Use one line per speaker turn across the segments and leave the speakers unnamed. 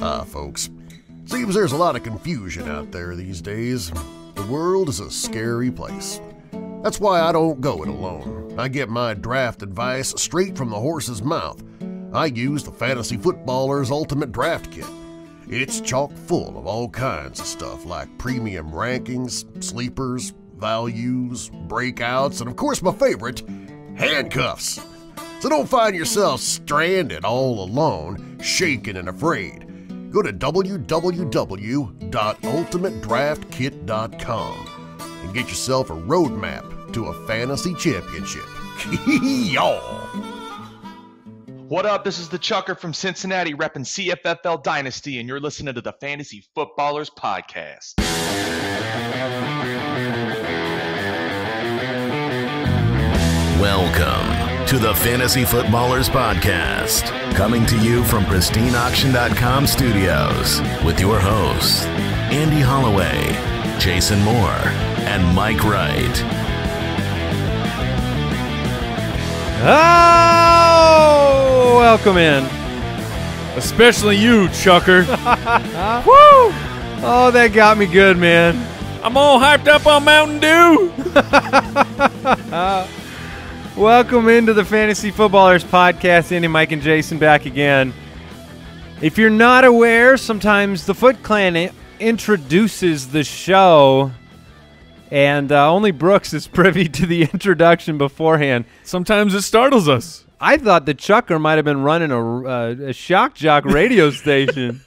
Ah, folks. Seems there's a lot of confusion out there these days. The world is a scary place. That's why I don't go it alone. I get my draft advice straight from the horse's mouth. I use the Fantasy Footballer's Ultimate Draft Kit. It's chock full of all kinds of stuff like premium rankings, sleepers, values, breakouts, and of course my favorite, handcuffs. So don't find yourself stranded all alone, shaken and afraid. Go to www.ultimatedraftkit.com and get yourself a roadmap to a fantasy championship. Y'all!
What up? This is the Chucker from Cincinnati repping CFFL Dynasty, and you're listening to the Fantasy Footballers Podcast.
Welcome to the Fantasy Footballers Podcast, coming to you from pristineauction.com studios with your hosts, Andy Holloway, Jason Moore, and Mike Wright.
Oh, welcome in.
Especially you, Chucker.
Woo! Oh, that got me good, man.
I'm all hyped up on Mountain Dew.
Welcome into the Fantasy Footballers Podcast. Andy, Mike, and Jason back again. If you're not aware, sometimes the Foot Clan introduces the show, and uh, only Brooks is privy to the introduction beforehand.
Sometimes it startles us.
I thought the Chucker might have been running a, uh, a shock jock radio station.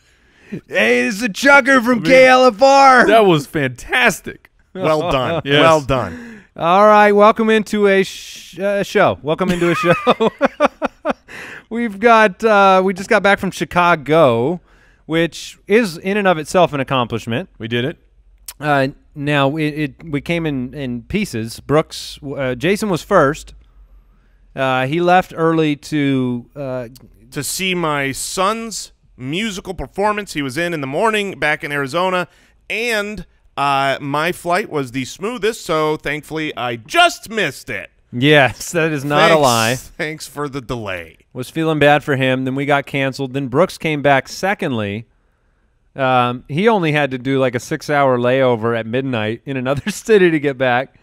hey, it's is the Chucker from KLFR.
That was fantastic.
Well done.
Yes.
Well done.
All right, welcome into a sh- uh, show. Welcome into a show. We've got uh, we just got back from Chicago, which is in and of itself an accomplishment.
We did it.
Uh, now it, it we came in in pieces. Brooks, uh, Jason was first. Uh, he left early to uh,
To see my son's musical performance he was in in the morning back in Arizona, and uh, my flight was the smoothest, so thankfully I just missed it.
yes, that is not a lie.
Thanks for the delay.
was feeling bad for him. Then we got canceled. Then Brooks came back secondly. Um, he only had to do like a six-hour layover at midnight in another city to get back,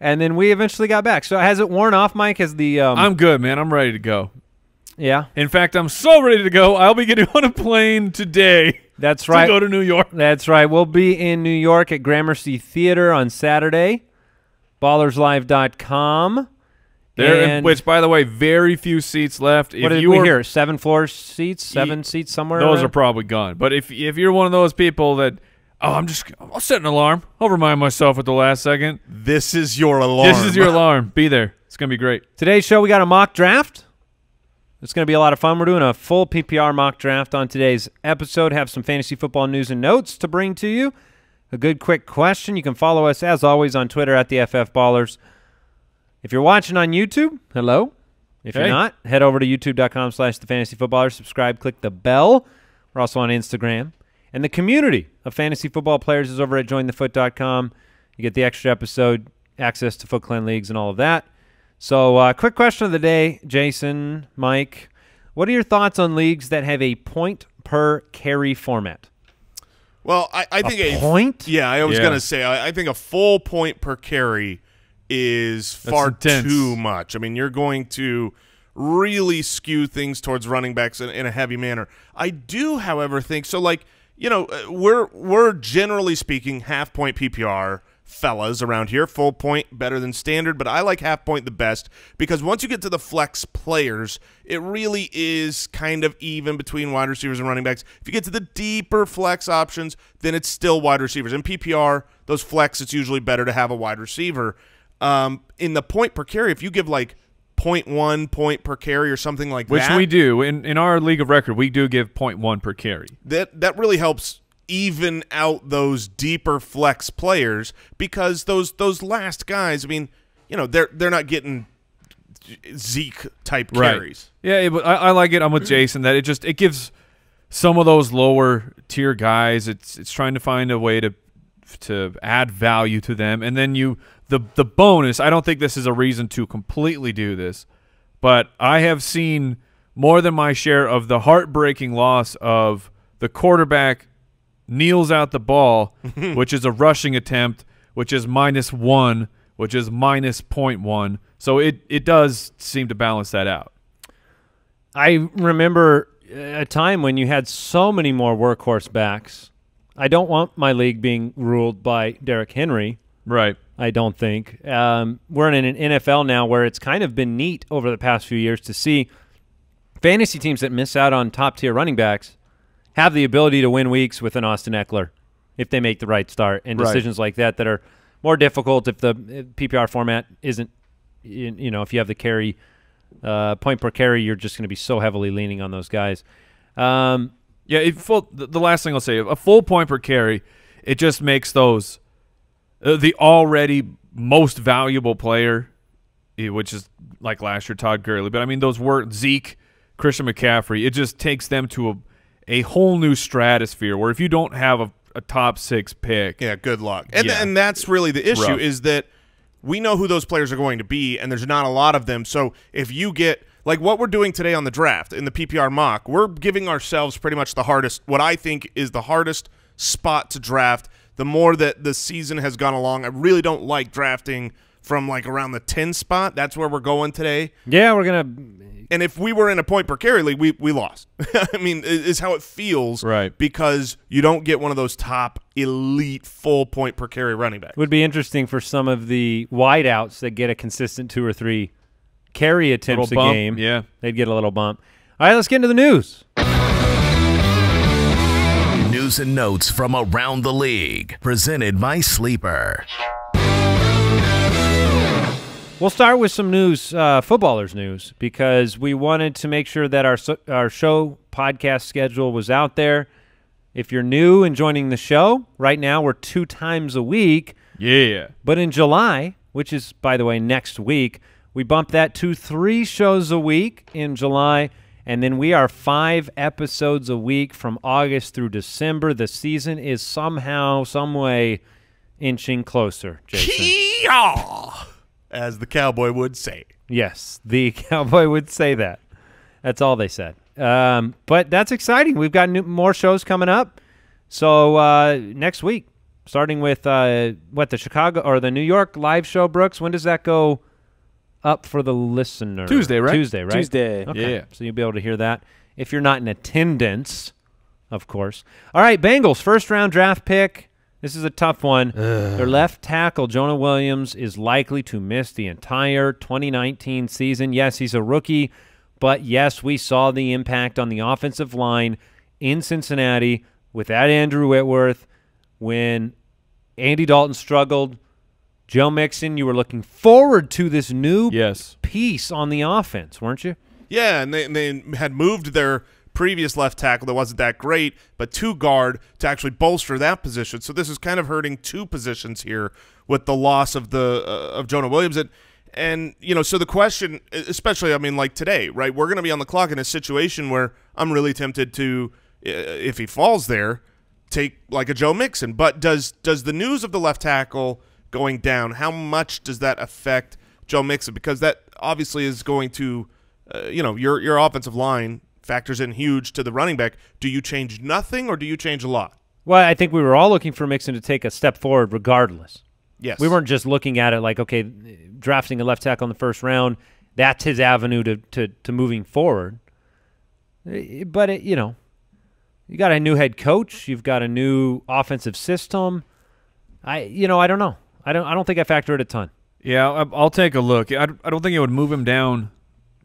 and then we eventually got back. So has it worn off, Mike? Has the um,
I'm good, man. I'm ready to go.
yeah,
In fact, I'm so ready to go. I'll be getting on a plane today
that's
to
right.
go to New York.
That's right. We'll be in New York at Gramercy Theater on Saturday. Ballerslive.com.
There,
and
which, by the way, very few seats left.
what
if
did
you
we
are,
hear? Seven floor seats, seven seats somewhere.
Those
around?
are probably gone. But if if you're one of those people that, oh, I'm just, I'll set an alarm. I'll remind myself at the last second.
This is your alarm.
This is your alarm. Be there. It's gonna be great.
Today's show, we got a mock draft. It's going to be a lot of fun. We're doing a full PPR mock draft on today's episode. Have some fantasy football news and notes to bring to you. A good quick question. You can follow us as always on Twitter at the FF Ballers. If you're watching on YouTube, hello. If you're not, head over to youtube.com slash the fantasy footballers. Subscribe, click the bell. We're also on Instagram. And the community of fantasy football players is over at jointhefoot.com. You get the extra episode, access to Foot Clan leagues, and all of that. So, uh, quick question of the day, Jason, Mike. What are your thoughts on leagues that have a point per carry format?
Well, I, I think a,
point?
Yeah, I was
Yeah.
gonna say I, I think a full point per carry is far
intense.
too much. I mean, you're going to really skew things towards running backs in, in a heavy manner. I do, however, think so. Like you know, uh, we're we're generally speaking half point PPR fellas around here. Full point better than standard, but I like half point the best because once you get to the flex players, it really is kind of even between wide receivers and running backs. If you get to the deeper flex options, then it's still wide receivers. In PPR, those flex, it's usually better to have a wide receiver. Um, in the point per carry, if you give like 0.1 point per carry or something like
Which
that, Which
we do in in our league of record. We do give 0.1 per carry.
that that really helps even out those deeper flex players because those those last guys, I mean, you know, they're they're not getting Zeke type carries.
Yeah, it, I, I like it. I'm with Jason that it just it gives some of those lower tier guys. It's it's trying to find a way to to add value to them, and then you the the bonus. I don't think this is a reason to completely do this, but I have seen more than my share of the heartbreaking loss of the quarterback kneels out the ball, which is a rushing attempt, which is minus one, which is minus point one. So it it does seem to balance that out.
I remember a time when you had so many more workhorse backs. I don't want my league being ruled by Derrick Henry.
Right.
I don't think. Um, we're in an NFL now where it's kind of been neat over the past few years to see fantasy teams that miss out on top tier running backs have the ability to win weeks with an Austin Ekeler if they make the right start and
Right.
decisions like that that are more difficult if the uh, PPR format isn't, you know, if you have the carry uh, point per carry, you're just going to be so heavily leaning on those guys. Um,
Yeah, full, the the last thing I'll say, a full point per carry, it just makes those uh, the already most valuable player, eh, which is like last year Todd Gurley. But I mean, those were Zeke, Christian McCaffrey. It just takes them to a a whole new stratosphere where if you don't have a, a top six pick,
Yeah, good luck. And
Yeah.
and that's really the issue
Rough.
is that we know who those players are going to be, and there's not a lot of them. So if you get like what we're doing today on the draft in the PPR mock, we're giving ourselves pretty much the hardest, what I think is the hardest spot to draft. The more that the season has gone along, I really don't like drafting from like around the 10 spot. That's where we're going today.
yeah, we're going
And if we were in a point per carry league, we, we lost. I mean, is how it feels.
Right.
Because you don't get one of those top elite full point per carry running backs.
would be interesting for some of the wideouts that get a consistent two or three carry attempts
Little
a
bump,
game.
yeah.
they'd get a little bump. All right, let's get into the news.
News and notes from around the league. Presented by Sleeper.
We'll start with some news, uh, footballers news, because we wanted to make sure that our our show podcast schedule was out there. If you're new and joining the show, right now we're two times a week.
yeah,
But in July, which is, by the way, next week, we bump that to three shows a week in July. And then we are five episodes a week from August through December. The season is somehow, some way inching closer, Jason.
Yeehaw! As the cowboy would say.
yes, the cowboy would say that. That's all they said. Um, but that's exciting. We've got new, more shows coming up. So uh, next week, starting with uh, what the Chicago or the New York live show, Brooks. When does that go up for the listener?
Tuesday, right?
Tuesday, right?
Tuesday.
Okay.
Yeah.
So you'll be able to hear that if you're not in attendance, of course. All right, Bengals first round draft pick. This is a tough one. Their left tackle Jonah Williams is likely to miss the entire 2019 season. Yes, he's a rookie, but yes, we saw the impact on the offensive line in Cincinnati without Andrew Whitworth when Andy Dalton struggled. Joe Mixon, you were looking forward to this new
yes.
piece on the offense, weren't you?
Yeah, and they, and they had moved their previous left tackle that wasn't that great, but two guard to actually bolster that position. So this is kind of hurting two positions here with the loss of the uh, of Jonah Williams and and you know so the question especially I mean like today, right? We're going to be on the clock in a situation where I'm really tempted to if he falls there take like a Joe Mixon. But does does the news of the left tackle going down, how much does that affect Joe Mixon? Because that obviously is going to, uh, you know, your your offensive line factors in huge to the running back. Do you change nothing or do you change a lot?
Well, I think we were all looking for Mixon to take a step forward regardless.
Yes,
We weren't just looking at it like, okay, drafting a left tackle in the first round, that's his avenue to, to, to moving forward. Eh, But, it, you know, you got a new head coach, you've got a new offensive system. I, you know, I don't know. I don't, I don't think I factor it a ton.
Yeah, I- I'll take a look. I, I don't think it would move him down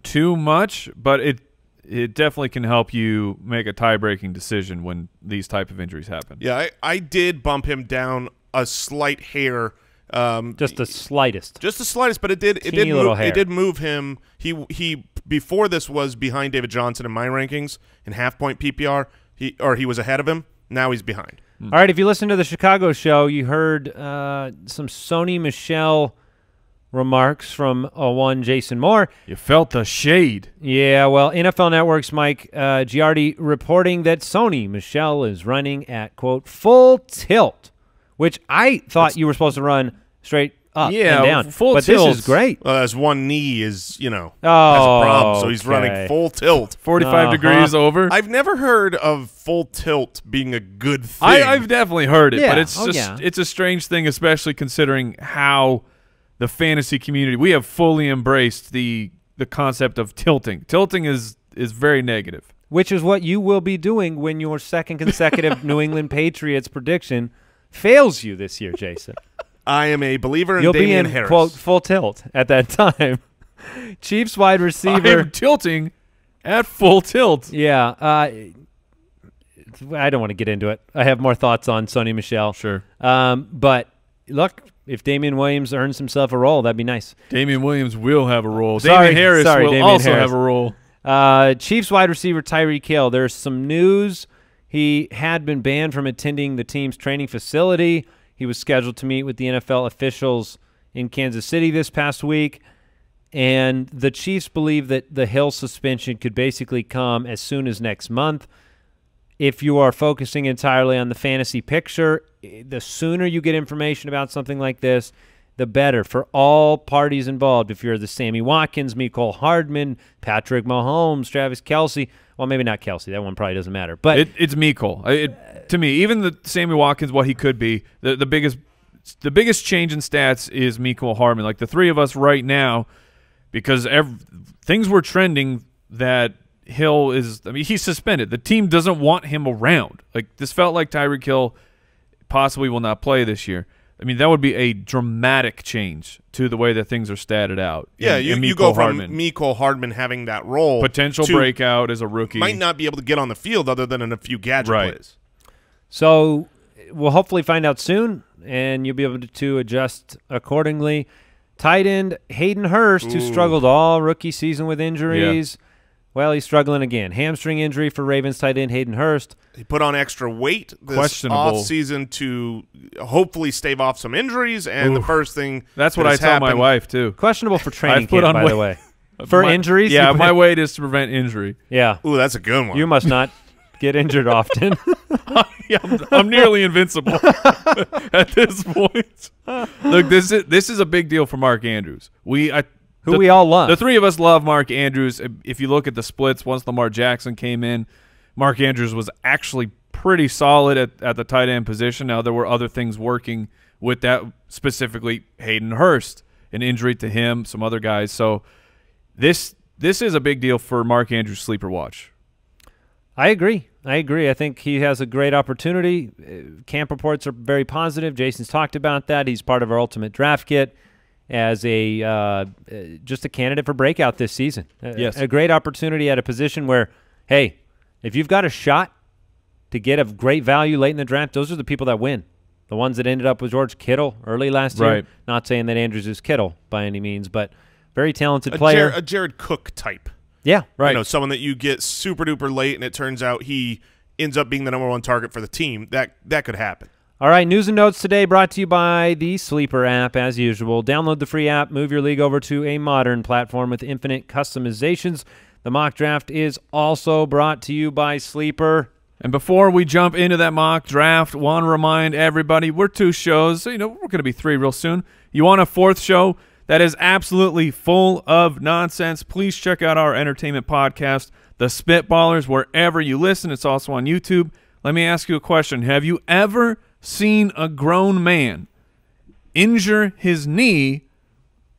too much, but it it definitely can help you make a tie-breaking decision when these type of injuries happen.
Yeah, I, I did bump him down a slight hair. Um,
Just the slightest.
just the slightest, but it did it did
little
move,
hair.
it did move him. He he before this was behind David Johnson in my rankings in half point PPR. He or he was ahead of him. Now he's behind.
All right, if you listen to the Chicago show, you heard uh, some Sony Michel remarks from uh, one Jason Moore.
You felt the shade.
Yeah, well, NFL Network's Mike uh, Giardi reporting that Sony Michel is running at quote full tilt, which I thought you were supposed to run straight up
Yeah,
and down.
full
but
tilt.
this is great.
Well, as one knee is, you know,
Oh,
has a problem, so he's
okay.
running full tilt.
45
Uh-huh.
degrees over.
I've never heard of full tilt being a good thing.
I, I've definitely heard it, but it's
Oh,
just
yeah.
it's a strange thing, especially considering how the fantasy community we have fully embraced the the concept of tilting. Tilting is is very negative.
which is what you will be doing when your second consecutive New England Patriots prediction fails you this year, Jason.
I am a believer in
You'll
Damien
be in
Harris.
quote full tilt at that time. Chiefs wide
I
receiver.
am tilting at full tilt.
yeah, uh, I don't want to get into it. I have more thoughts on Sony Michel.
Sure.
Um, but look, if Damien Williams earns himself a role, that'd be nice.
Damien Williams will have a role.
Sorry,
Damien Harris
sorry,
will
Damien
also
Harris.
have a role.
Uh, Chiefs wide receiver Tyreek Hill. There's some news. He had been banned from attending the team's training facility. He was scheduled to meet with the NFL officials in Kansas City this past week. And the Chiefs believe that the Hill suspension could basically come as soon as next month. If you are focusing entirely on the fantasy picture, the sooner you get information about something like this, the better for all parties involved. If you're the Sammy Watkins, Mecole Hardman, Patrick Mahomes, Travis Kelce, well, maybe not Kelce. That one probably doesn't matter. But
It, it's Mecole. It, to me, even the Sammy Watkins, what he could be, the, the biggest the biggest change in stats is Mecole Hardman. Like the three of us right now, because ev- things were trending that Hill is. I mean, he's suspended. The team doesn't want him around. Like this felt like Tyreek Hill possibly will not play this year. I mean, that would be a dramatic change to the way that things are statted out.
yeah,
in-
you,
in
you
Mecole
go from
Hardman.
Mecole Hardman having that role
potential
to
breakout as a rookie.
might not be able to get on the field other than in a few gadget
Right.
plays.
So we'll hopefully find out soon, and you'll be able to, to adjust accordingly. Tight end Hayden Hurst, who struggled all rookie season with injuries. Well, he's struggling again. Hamstring injury for Ravens tight end Hayden Hurst.
He put on extra weight this
Questionable.
off season to hopefully stave off some injuries. And the first thing
That's
that
what I
has
tell my wife too.
Questionable for training
I've put
camp,
on
by the way. For
My-
injuries?
Yeah, my weight is to prevent injury.
Yeah.
Ooh, that's a good one.
You must not get injured often.
yeah, I'm, I'm nearly invincible at this point. Look, this is this is a big deal for Mark Andrews. We I,
Who
the-
we all love.
The three of us love Mark Andrews. If you look at the splits, once Lamar Jackson came in, Mark Andrews was actually pretty solid at, at the tight end position. Now there were other things working with that, specifically Hayden Hurst, an injury to him, some other guys. So this this is a big deal for Mark Andrews sleeper watch.
I agree. I agree. I think he has a great opportunity. Uh, Camp reports are very positive. Jason's talked about that. He's part of our ultimate draft kit as a uh, uh, just a candidate for breakout this season.
Yes.
a great opportunity at a position where, hey, if you've got a shot to get a great value late in the draft, those are the people that win. The ones that ended up with George Kittle early last year.
Right.
Not saying that Andrews is Kittle by any means, but very talented
a,
player.
Jar- a Jared Cook type.
yeah,
Right.
You know, someone that you get super duper late, and it turns out he ends up being the number one target for the team. That that could happen.
All right, news and notes today brought to you by the Sleeper app, as usual. Download the free app, move your league over to a modern platform with infinite customizations. The mock draft is also brought to you by Sleeper.
And before we jump into that mock draft, want to remind everybody we're two shows, so you know we're going to be three real soon. You want a fourth show that is absolutely full of nonsense? Please check out our entertainment podcast, The Spitballers, wherever you listen. It's also on YouTube. Let me ask you a question: Have you ever seen a grown man injure his knee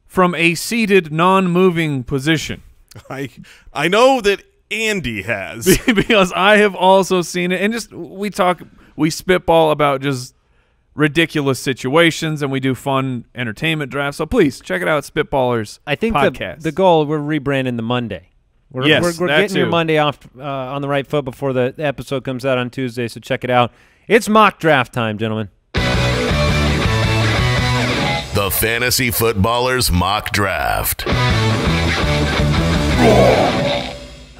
from a seated, non-moving position?
I I know that Andy has.
because I have also seen it, and just we talk, we spitball about just ridiculous situations, and we do fun entertainment drafts. So please check it out, Spitballers.
I think the,
podcast.
the goal, we're rebranding the Monday. We're,
Yes,
we're, we're
that
getting your. Monday off uh, on the right foot before the episode comes out on Tuesday, so check it out. It's mock draft time, gentlemen.
The Fantasy Footballers Mock Draft.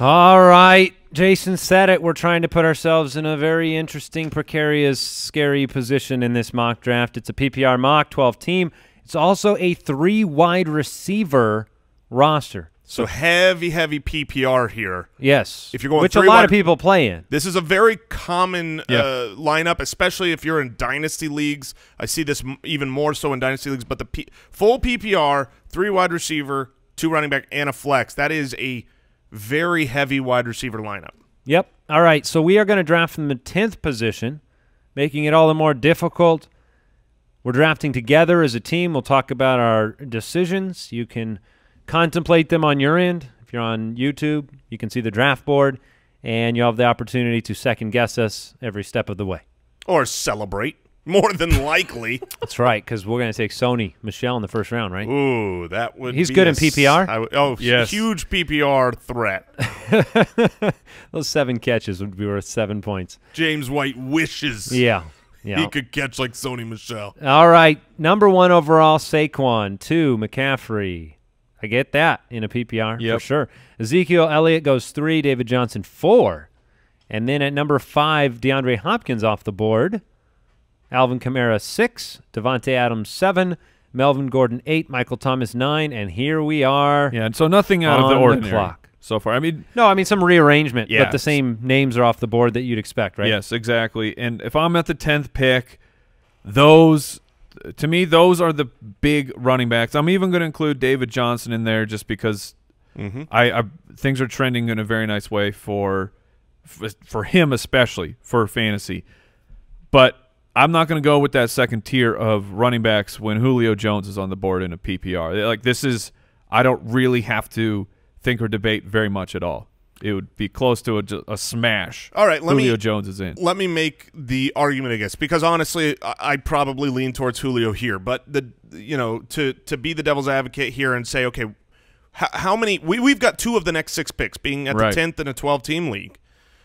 All right. Jason said it. We're trying to put ourselves in a very interesting, precarious, scary position in this mock draft. It's a PPR mock 12 team. It's also a three wide receiver roster.
So heavy, heavy PPR here.
Yes.
If you're going
which a lot
wide-
of people play in.
This is a very common
Yeah.
uh, lineup, especially if you're in dynasty leagues. I see this m- even more so in dynasty leagues. But the P- full PPR, three wide receiver, two running back, and a flex. That is a very heavy wide receiver lineup.
Yep. All right. So we are going to draft from the 10th position, making it all the more difficult. We're drafting together as a team. We'll talk about our decisions. You can contemplate them on your end. If you're on YouTube, you can see the draft board, and you'll have the opportunity to second guess us every step of the way.
Or celebrate. More than likely.
That's right, because we're going to take Sony Michel in the first round, right?
Ooh, that would
He's
be
good
a
in PPR?
s- I oh,
Yes.
huge PPR threat.
Those seven catches would be worth seven points.
James White wishes
Yeah. Yeah.
he could catch like Sony Michel.
All right. Number one overall, Saquon. Two, McCaffrey. I get that in a PPR for sure. Ezekiel Elliott goes three, David Johnson four. And then at number five, DeAndre Hopkins off the board. Alvin Kamara six, Davante Adams seven, Melvin Gordon eight, Michael Thomas nine, and here we are.
Yeah, and so nothing out of
On
the
the
ordinary
clock.
so far. I mean,
No, I mean some rearrangement,
Yeah.
but the same names are off the board that you'd expect, right?
Yes, exactly. And if I'm at the tenth pick, those to me those are the big running backs. I'm even going to include David Johnson in there just because
Mm-hmm.
I, I things are trending in a very nice way for for, for him especially for fantasy. But I'm not going to go with that second tier of running backs when Julio Jones is on the board in a PPR. Like this is I don't really have to think or debate very much at all. It would be close to a, a smash.
All right, let me-
Julio Jones is in.
let me make the argument against because honestly, I- I'd probably lean towards Julio here. But the you know to to be the devil's advocate here and say, okay, how, how many we we've got two of the next six picks being at
Right.
the tenth and a twelve team league.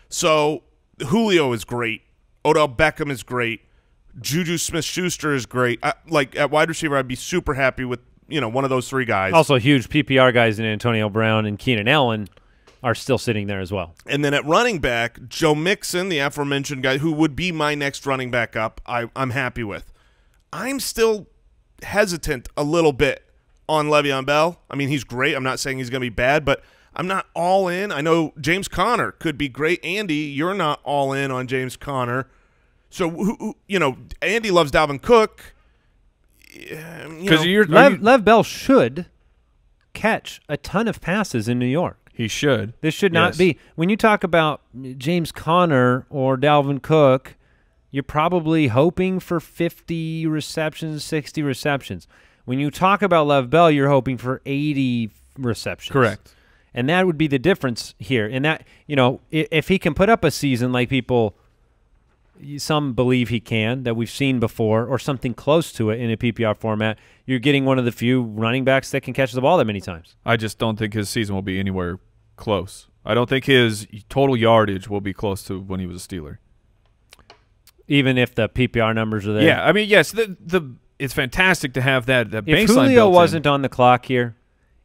So Julio is great. Odell Beckham is great. Juju Smith Schuster is great. I, like at wide receiver, I'd be super happy with you know one of those three guys.
Also, huge PPR guys in Antonio Brown and Keenan Allen are still sitting there as well.
And then at running back, Joe Mixon, the aforementioned guy, who would be my next running back up, I, I'm happy with. I'm still hesitant a little bit on Le'Veon Bell. I mean, he's great. I'm not saying he's going to be bad, but I'm not all in. I know James Conner could be great. Andy, you're not all in on James Conner. So, who, who, you know, Andy loves Dalvin Cook. Because
Because you're
Lev,
you-
Lev Bell should catch a ton of passes in New York.
He should.
This should not
Yes.
be. When you talk about James Conner or Dalvin Cook, you're probably hoping for 50 receptions, 60 receptions. When you talk about Lev Bell, you're hoping for 80 receptions.
Correct.
And that would be the difference here. And that, you know, if, if he can put up a season like people, some believe he can, that we've seen before, or something close to it in a PPR format, you're getting one of the few running backs that can catch the ball that many times.
I just don't think his season will be anywhere close. I don't think his total yardage will be close to when he was a Steeler.
Even if the PPR numbers are there.
Yeah, I mean, yes, the the it's fantastic to have that that
If
baseline.
Julio wasn't on the clock here,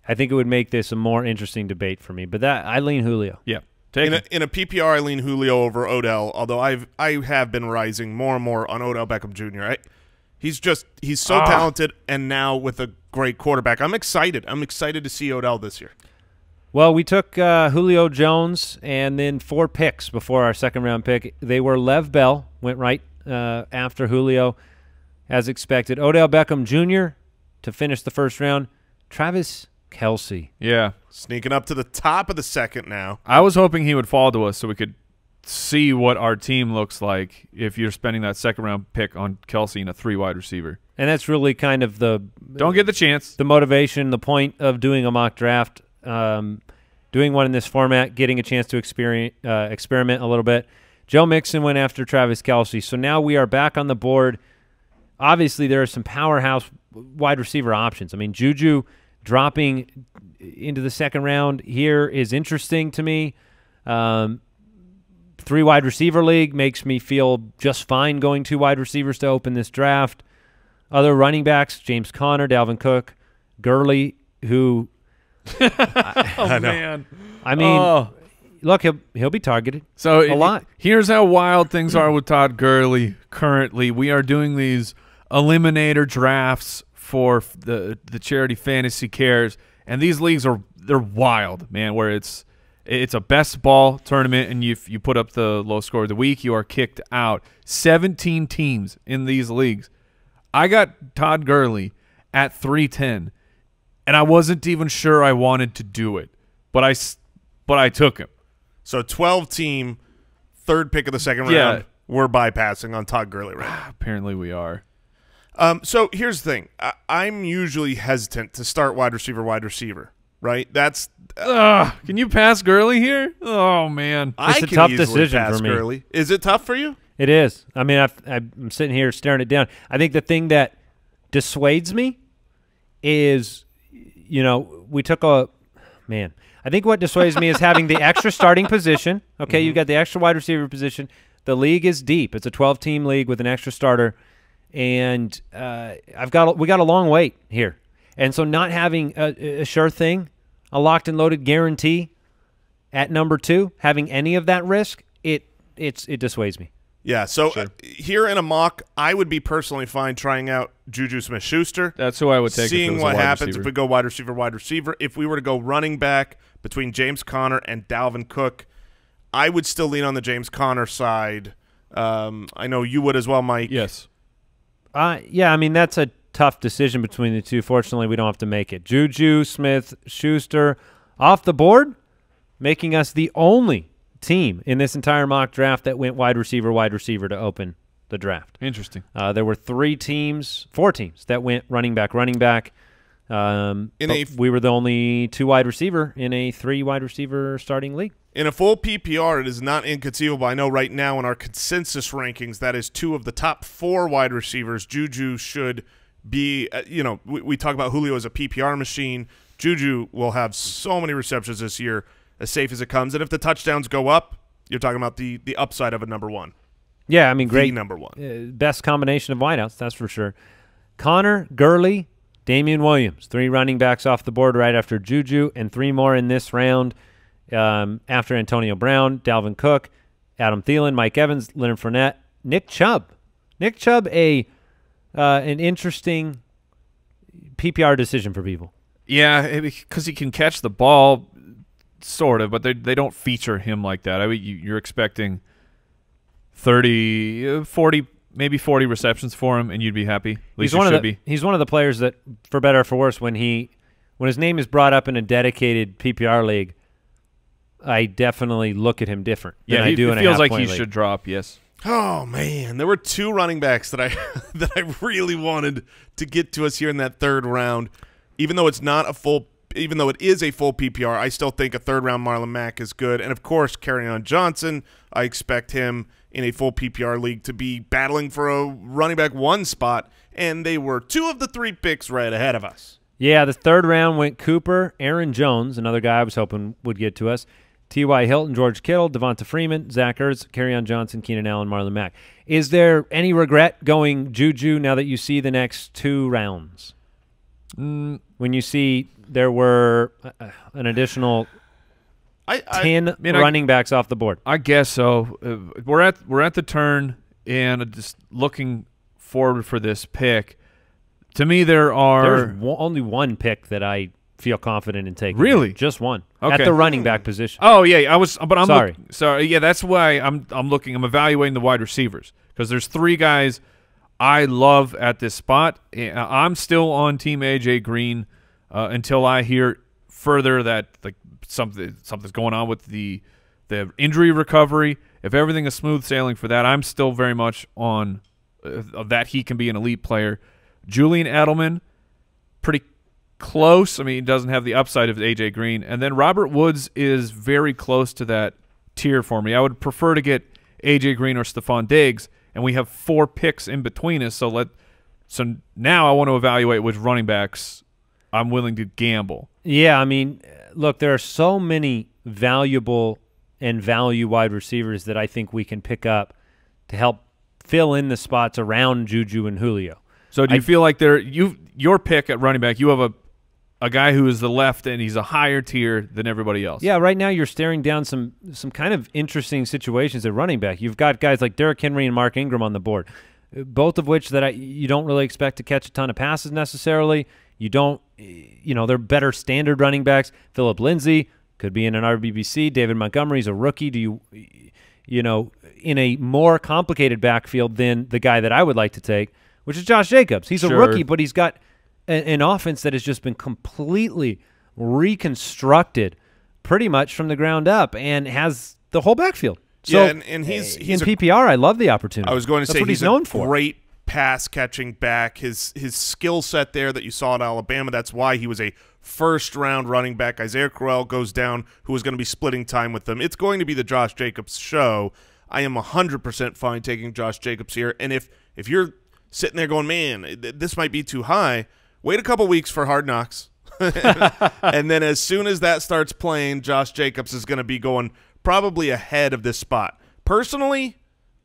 I think it would make this a more interesting debate for me. But that I lean Julio.
yeah,
in a, in a PPR, I lean Julio over Odell. Although I've I have been rising more and more on Odell Beckham Jr. I, he's just he's so
Ah.
talented, and now with a great quarterback, I'm excited. I'm excited to see Odell this year.
Well, we took uh, Julio Jones and then four picks before our second round pick. They were Lev Bell, went right uh, after Julio, as expected. Odell Beckham Jr. to finish the first round. Travis Kelce.
Yeah,
Sneaking up to the top of the second now.
I was hoping he would fall to us so we could see what our team looks like if you're spending that second round pick on Kelce and a three wide receiver.
And that's really kind of the
Don't get the chance.
the motivation, the point of doing a mock draft, um, doing one in this format, getting a chance to experience, uh, experiment a little bit. Joe Mixon went after Travis Kelce, so now we are back on the board. Obviously, there are some powerhouse wide receiver options. I mean, Juju dropping into the second round here is interesting to me. Um, three wide receiver league makes me feel just fine going two wide receivers to open this draft. Other running backs, James Conner, Dalvin Cook, Gurley, who
Oh man.
I mean,
Oh.
look, he'll he'll be targeted.
So
A
it-
lot.
Here's how wild things are with Todd Gurley currently. We are doing these eliminator drafts for the the charity Fantasy Cares, And these leagues are they're wild, man. Where it's it's a best ball tournament, and you you put up the low score of the week, you are kicked out. Seventeen teams in these leagues. I got Todd Gurley at three ten, and I wasn't even sure I wanted to do it, but I s- but I took him.
So 12 team, third pick of the second
Yeah.
round. We're bypassing on Todd Gurley right now.
Apparently, we are.
Um, so here's the thing. I, I'm usually hesitant to start wide receiver, wide receiver, right? That's
Ugh, can you pass Gurley here? Oh man,
I
a
can
tough decision
pass
for me.
Gurley. Is it tough for you?
It is. I mean, I've, I'm sitting here staring it down. I think the thing that dissuades me is, you know, we took a man. I think what dissuades me is having the extra starting position. Okay, you've got the extra wide receiver position. The league is deep. It's a 12 team league with an extra starter, and uh, I've got we got a long wait here, and so not having a, a sure thing, a locked and loaded guarantee at number two, having any of that risk, it it's it dissuades me.
Yeah. So uh, here in a mock, I would be personally fine trying out Juju Smith Schuster.
that's who I would take. if it
seeing
was a
what
wide
happens
receiver.
if we go wide receiver, wide receiver. If we were to go running back between James Conner and Dalvin Cook, I would still lean on the James Conner side. Um, I know you would as well, Mike.
Yes.
Uh, yeah, I mean that's a tough decision between the two. Fortunately, we don't have to make it. Juju Smith Schuster off the board, making us the only team in this entire mock draft that went wide receiver, wide receiver to open the draft.
Interesting.
Uh, there were three teams, four teams that went running back, running back. Um,
In a-
we were the only two wide receiver in a three wide receiver starting league.
In a full PPR, it is not inconceivable. I know right now in our consensus rankings, that is two of the top four wide receivers. Juju should be, uh, you know, we, we talk about Julio as a PPR machine. Juju will have so many receptions this year, as safe as it comes. And if the touchdowns go up, you're talking about the the upside of a number one,
Yeah, I mean,
the
great
number one.
uh, best combination of wideouts, that's for sure. Conner, Gurley, Damien Williams, three running backs off the board right after Juju, and three more in this round um, after Antonio Brown, Dalvin Cook, Adam Thielen, Mike Evans, Leonard Fournette, Nick Chubb. Nick Chubb, a uh, an interesting PPR decision for people.
Yeah, because he can catch the ball, sort of, but they they don't feature him like that. I mean, you, you're expecting 30, uh, 40, maybe 40 receptions for him, and you'd be happy. At least
he's one of the
be.
he's one of the players that, for better or for worse, when he when his name is brought up in a dedicated PPR league, I definitely look at him different than
Yeah,
I
he,
do
it
in a
feels like
half-point
he
league.
should drop. Yes.
Oh man, there were two running backs that I that I really wanted to get to us here in that third round. Even though it's not a full, even though it is a full PPR, I still think a third round Marlon Mack is good. And of course, Kerryon Johnson, I expect him in a full PPR league to be battling for a running back one spot. And they were two of the three picks right ahead of us.
Yeah, the third round went Cooper, Aaron Jones, another guy I was hoping would get to us. T.Y. Hilton, George Kittle, Devonta Freeman, Zach Ertz, on Johnson, Keenan Allen, Marlon Mack. Is there any regret going Juju now that you see the next two rounds?
Mm,
When you see there were uh, an additional
I, I
10
mean, I-
running backs off the board.
I guess so. Uh, we're at we're at the turn, and just looking forward for this pick. To me, there are
There's only one pick that I feel confident in taking.
Really?
Just one. At the running back position.
Oh yeah, I was, but I'm
Sorry.
look- sorry. Yeah, that's why I'm I'm looking. I'm evaluating the wide receivers because there's three guys I love at this spot. Uh, I'm still on Team AJ Green uh, until I hear further that like something something's going on with the the injury recovery. If everything is smooth sailing for that, I'm still very much on uh, that he can be an elite player. Julian Edelman, pretty close. I mean, he doesn't have the upside of AJ Green. And then Robert Woods is very close to that tier for me. I would prefer to get AJ Green or Stefon Diggs, and we have four picks in between us. So let so now I want to evaluate which running backs I'm willing to gamble.
Yeah, I mean, look, there are so many valuable and value wide receivers that I think we can pick up to help fill in the spots around Juju and Julio.
So do you
I-
feel like there you your pick at running back, you have a a guy who is the left and he's a higher tier than everybody else.
Yeah, right now you're staring down some some kind of interesting situations at running back. You've got guys like Derrick Henry and Mark Ingram on the board. both of which that I, you don't really expect to catch a ton of passes necessarily. You don't, you know, they're better standard running backs. Phillip Lindsay could be in an RBBC. David Montgomery's a rookie. Do you, you know, in a more complicated backfield than the guy that I would like to take, which is Josh Jacobs. He's
Sure.
a rookie, but he's got an offense that has just been completely reconstructed pretty much from the ground up and has the whole backfield. So
Yeah, and- and he's- he's
in
a-
PPR. I love the opportunity.
I was going to
That's
say
what he's,
he's,
known
a
for.
great pass catching back. His his skill set there that you saw at Alabama. That's why he was a first round running back. Isaiah Crowell goes down, who is going to be splitting time with them. It's going to be the Josh Jacobs show. I am hundred percent fine taking Josh Jacobs here. And if if you're sitting there going, man, th- this might be too high, wait a couple weeks for Hard Knocks. and then as soon as that starts playing, Josh Jacobs is going to be going probably ahead of this spot. Personally,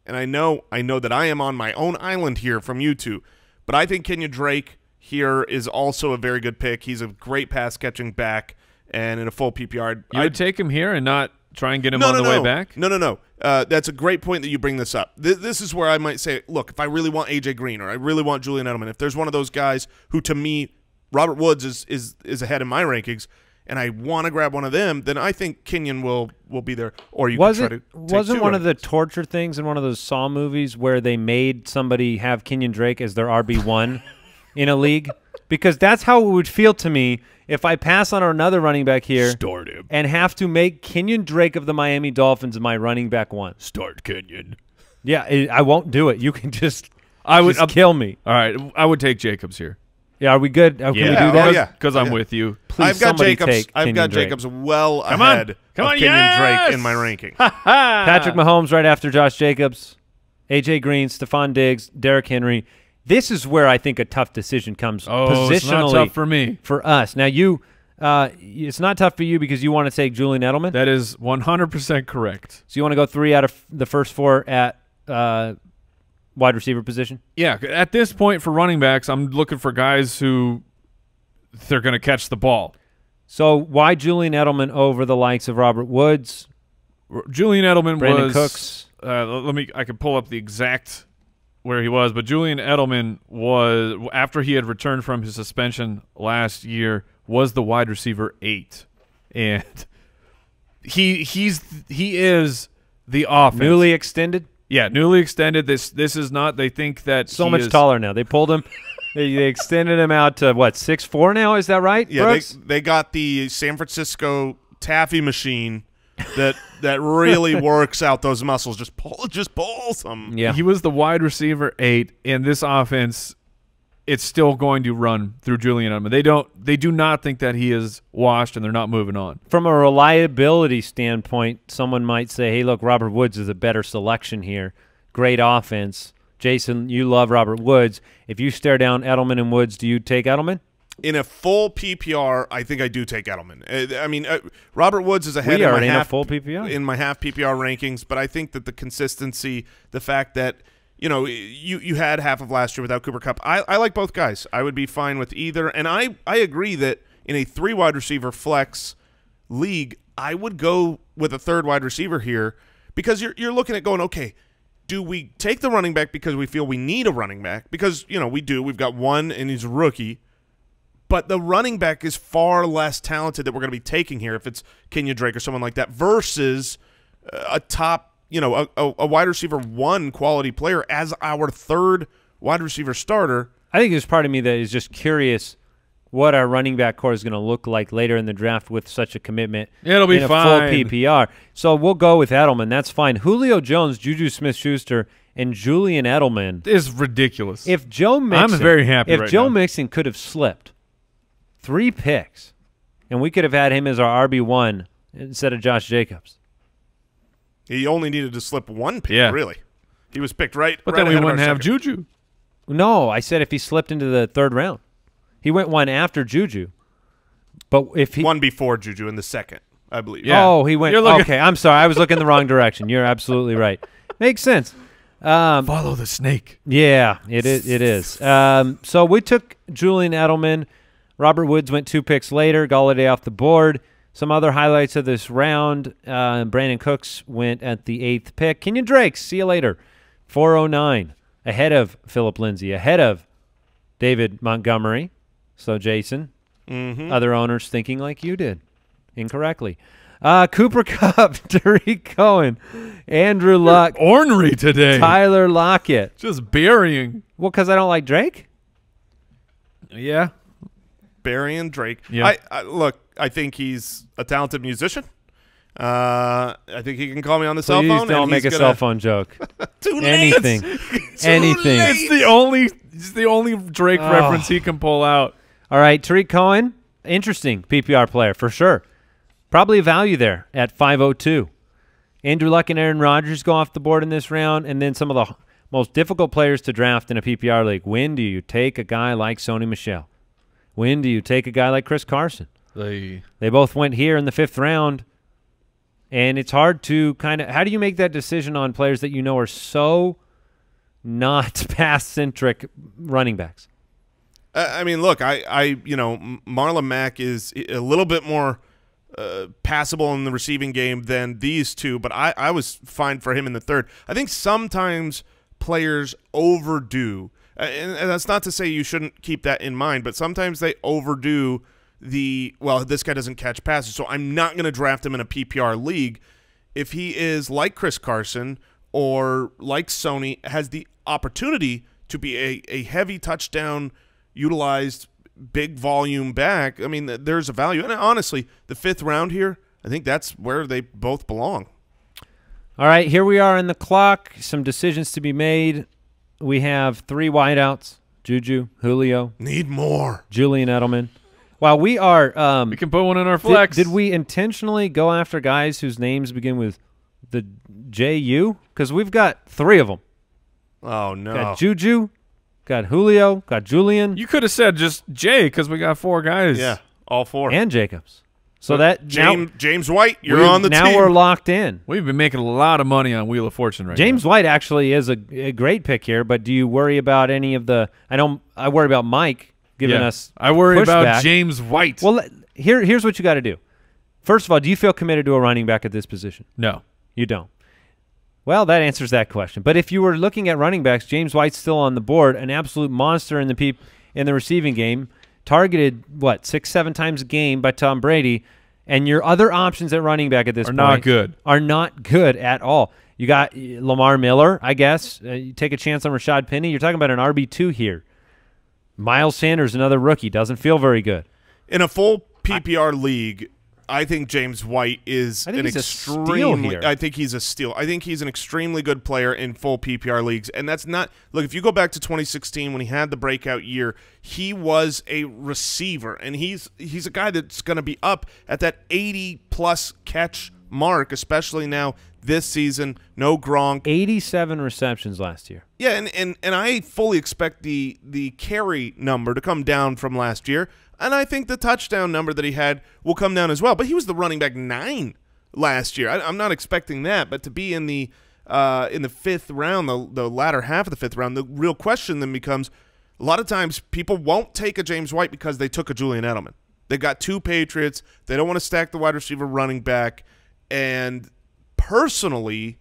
and I know I know that I am on my own island here from you two, but I think Kenyan Drake here is also a very good pick. He's a great pass catching back, and in a full PPR, I'd,
would take him here and not try and get him
no,
on
no,
the
no.
way back.
No, no, no. Uh, that's a great point that you bring this up. Th- this is where I might say, look, if I really want AJ Green or I really want Julian Edelman, if there's one of those guys who, to me, Robert Woods is is is ahead in my rankings, and I want to grab one of them, then I think Kenyan will will be there. Or you
wasn't
try to take
wasn't
two
one of the torture things in one of those Saw movies where they made somebody have Kenyan Drake as their RB one in a league? Because that's how it would feel to me if I pass on another running back here
Start him.
and have to make Kenyan Drake of the Miami Dolphins my running back one.
Start Kenyan.
Yeah, I I won't do it. You can just
I would
just
uh,
kill me.
All right, I would take Jacobs here.
Yeah, are we good? Can we
Yeah,
do that?
oh, yeah.
because I'm
Yeah.
with you.
Please,
I've got
somebody
Jacobs.
take
I've
Kenyan
got
Drake.
Jacobs well
Come on.
ahead
Come
of
on,
Kenyan
yes!
Drake in my ranking.
Patrick Mahomes right after Josh Jacobs, AJ Green, Stefon Diggs, Derrick Henry. This is where I think a tough decision comes
Oh,
positionally
it's not tough for me.
for us. Now you, uh, it's not tough for you because you want to take Julian Edelman.
That is 100% correct.
so you want to go three out of the first four at uh, wide receiver position.
Yeah, at this point for running backs, I'm looking for guys who they're going to catch the ball.
So why Julian Edelman over the likes of Robert Woods?
Julian Edelman
Brandon
was
Cooks.
Uh, let me. I can pull up the exact where he was, but Julian Edelman was after he had returned from his suspension last year was the wide receiver eight, and he he's he is the offense.
Newly extended,
yeah, newly extended. This this is not. They think that
so
he
much
is-
taller now. They pulled him. they, they extended him out to what six four now? Is that right?
Yeah, they, they got the San Francisco taffy machine that that really works out those muscles. Just pull, just pulls them.
yeah.
He was the wide receiver eight, and this offense, it's still going to run through Julian Edelman. They don't. They do not think that he is washed, and they're not moving on.
from a reliability standpoint, someone might say, "Hey, look, Robert Woods is a better selection here. Great offense." Jason, you love Robert Woods. If you stare down Edelman and Woods, do you take Edelman?
In a full PPR, I think I do take Edelman. Uh, I mean, uh, Robert Woods is ahead
We
in
are
my
in a full PPR.
in my half PPR rankings, but I think that the consistency, the fact that you know you you had half of last year without Cooper Kupp, I, I like both guys. I would be fine with either, and I I agree that in a three wide receiver flex league, I would go with a third wide receiver here because you're you're looking at going okay. Do we take the running back because we feel we need a running back? Because you know we do. We've got one, and he's a rookie but the running back is far less talented that we're going to be taking here if it's Kenyan Drake or someone like that versus uh, a top, you know, a, a, a wide receiver one quality player as our third wide receiver starter.
I think there's part of me that is just curious what our running back core is going to look like later in the draft with such a commitment.
It'll be
in a
fine.
full PPR. So we'll go with Edelman. That's fine. Julio Jones, Juju Smith-Schuster, and Julian Edelman.
Is ridiculous.
If Joe Mixon, I'm
very happy
If
right
Joe
now.
Mixon could have slipped three picks, and we could have had him as our RB one instead of Josh Jacobs.
He only needed to slip one pick,
Yeah.
really. He was picked right.
but
right
then we
ahead of
wouldn't have
second.
Juju.
No, I said if he slipped into the third round, he went one after Juju. But if he
one before Juju in the second, I believe.
Yeah.
Oh, he went.
You're looking-
okay, I'm sorry. I was looking the wrong direction. You're absolutely right. Makes sense. Um,
Follow the snake.
yeah, it is. It is. Um, so we took Julian Edelman. Robert Woods went two picks later. Golladay off the board. Some other highlights of this round: uh, Brandin Cooks went at the eighth pick. Kenyan Drake, see you later. 409. ahead of Phillip Lindsay, ahead of David Montgomery. So, Jason,
Mm-hmm.
other owners thinking like you did incorrectly. Uh, Cooper Kupp, Tarik Cohen, Andrew Luck,
Ornery today.
Tyler Lockett.
Just burying.
Well, because I don't like Drake?
Yeah.
Barry and Drake.
Yeah.
I, I look. I think he's a talented musician. Uh, I think he can call me on the cell
Please
phone.
don't
and
make a
he's
cell
gonna-
phone joke.
Too late.
Anything. Anything.
It's the only it's the only Drake
Oh.
reference he can pull out.
All right, Tarik Cohen, interesting PPR player for sure. Probably a value there at 502. Andrew Luck and Aaron Rodgers go off the board in this round, and then some of the most difficult players to draft in a PPR league. When do you take a guy like Sony Michel? When do you take a guy like Chris Carson?
They
They both went here in the fifth round, and it's hard to kind of. How do you make that decision on players that you know are so not pass centric running backs?
Uh, I mean, look, I, I, you know, M- Marlon Mack is a little bit more uh, passable in the receiving game than these two, but I, I was fine for him in the third. I think sometimes players overdo, uh, and, that's not to say you shouldn't keep that in mind, but sometimes they overdo the well, this guy doesn't catch passes, so I'm not going to draft him in a PPR league. If he is like Chris Carson or like Sony, has the opportunity to be a, a heavy touchdown utilized big volume back, I mean, there's a value. And honestly, the fifth round here, I think that's where they both belong.
All right, here we are in the clock. Some decisions to be made. We have three wideouts: Juju, Julio,
Need more.
Julian Edelman. While we are, um,
we can put one in our
did,
flex.
did we intentionally go after guys whose names begin with the J U? Because we've got three of them.
Oh, no.
Got Juju, got Julio, got Julian,
You could have said just Jay because we got four guys.
yeah, all four.
and Jacobs. So that
James,
now,
James White, you're on the
now
team.
we're locked in.
We've been making a lot of money on Wheel of Fortune right
James White actually is a, a great pick here, but do you worry about any of the? I don't. I worry about Mike giving
Yeah.
us.
I worry about. James White.
Well, here here's what you got to do. First of all, do you feel committed to a running back at this position?
no.
You don't. Well, that answers that question. But if you were looking at running backs, James White's still on the board, an absolute monster in the peop- in the receiving game, targeted what six, seven times a game by Tom Brady, and your other options at running back at this
Are
point
not good.
Are not good at all. You got uh, Lamar Miller, I guess. Uh, you take a chance on Rashaad Penny. You're talking about an RB two here. Miles Sanders, another rookie, doesn't feel very good.
In a full PPR league, I think James White is an extremely. I think he's a steal. I think he's an extremely good player in full PPR leagues, and that's not. Look, if you go back to 2016 when he had the breakout year, he was a receiver, and he's he's a guy that's going to be up at that 80 plus catch mark, especially now this season. No Gronk,
87 receptions last year.
yeah, and, and, and I fully expect the the carry number to come down from last year, and I think the touchdown number that he had will come down as well. But he was the running back nine last year. I, I'm not expecting that, but to be in the uh, in the fifth round, the the latter half of the fifth round, the real question then becomes: a lot of times people won't take a James White because they took a Julian Edelman. They got two Patriots. They don't want to stack the wide receiver running back, and personally.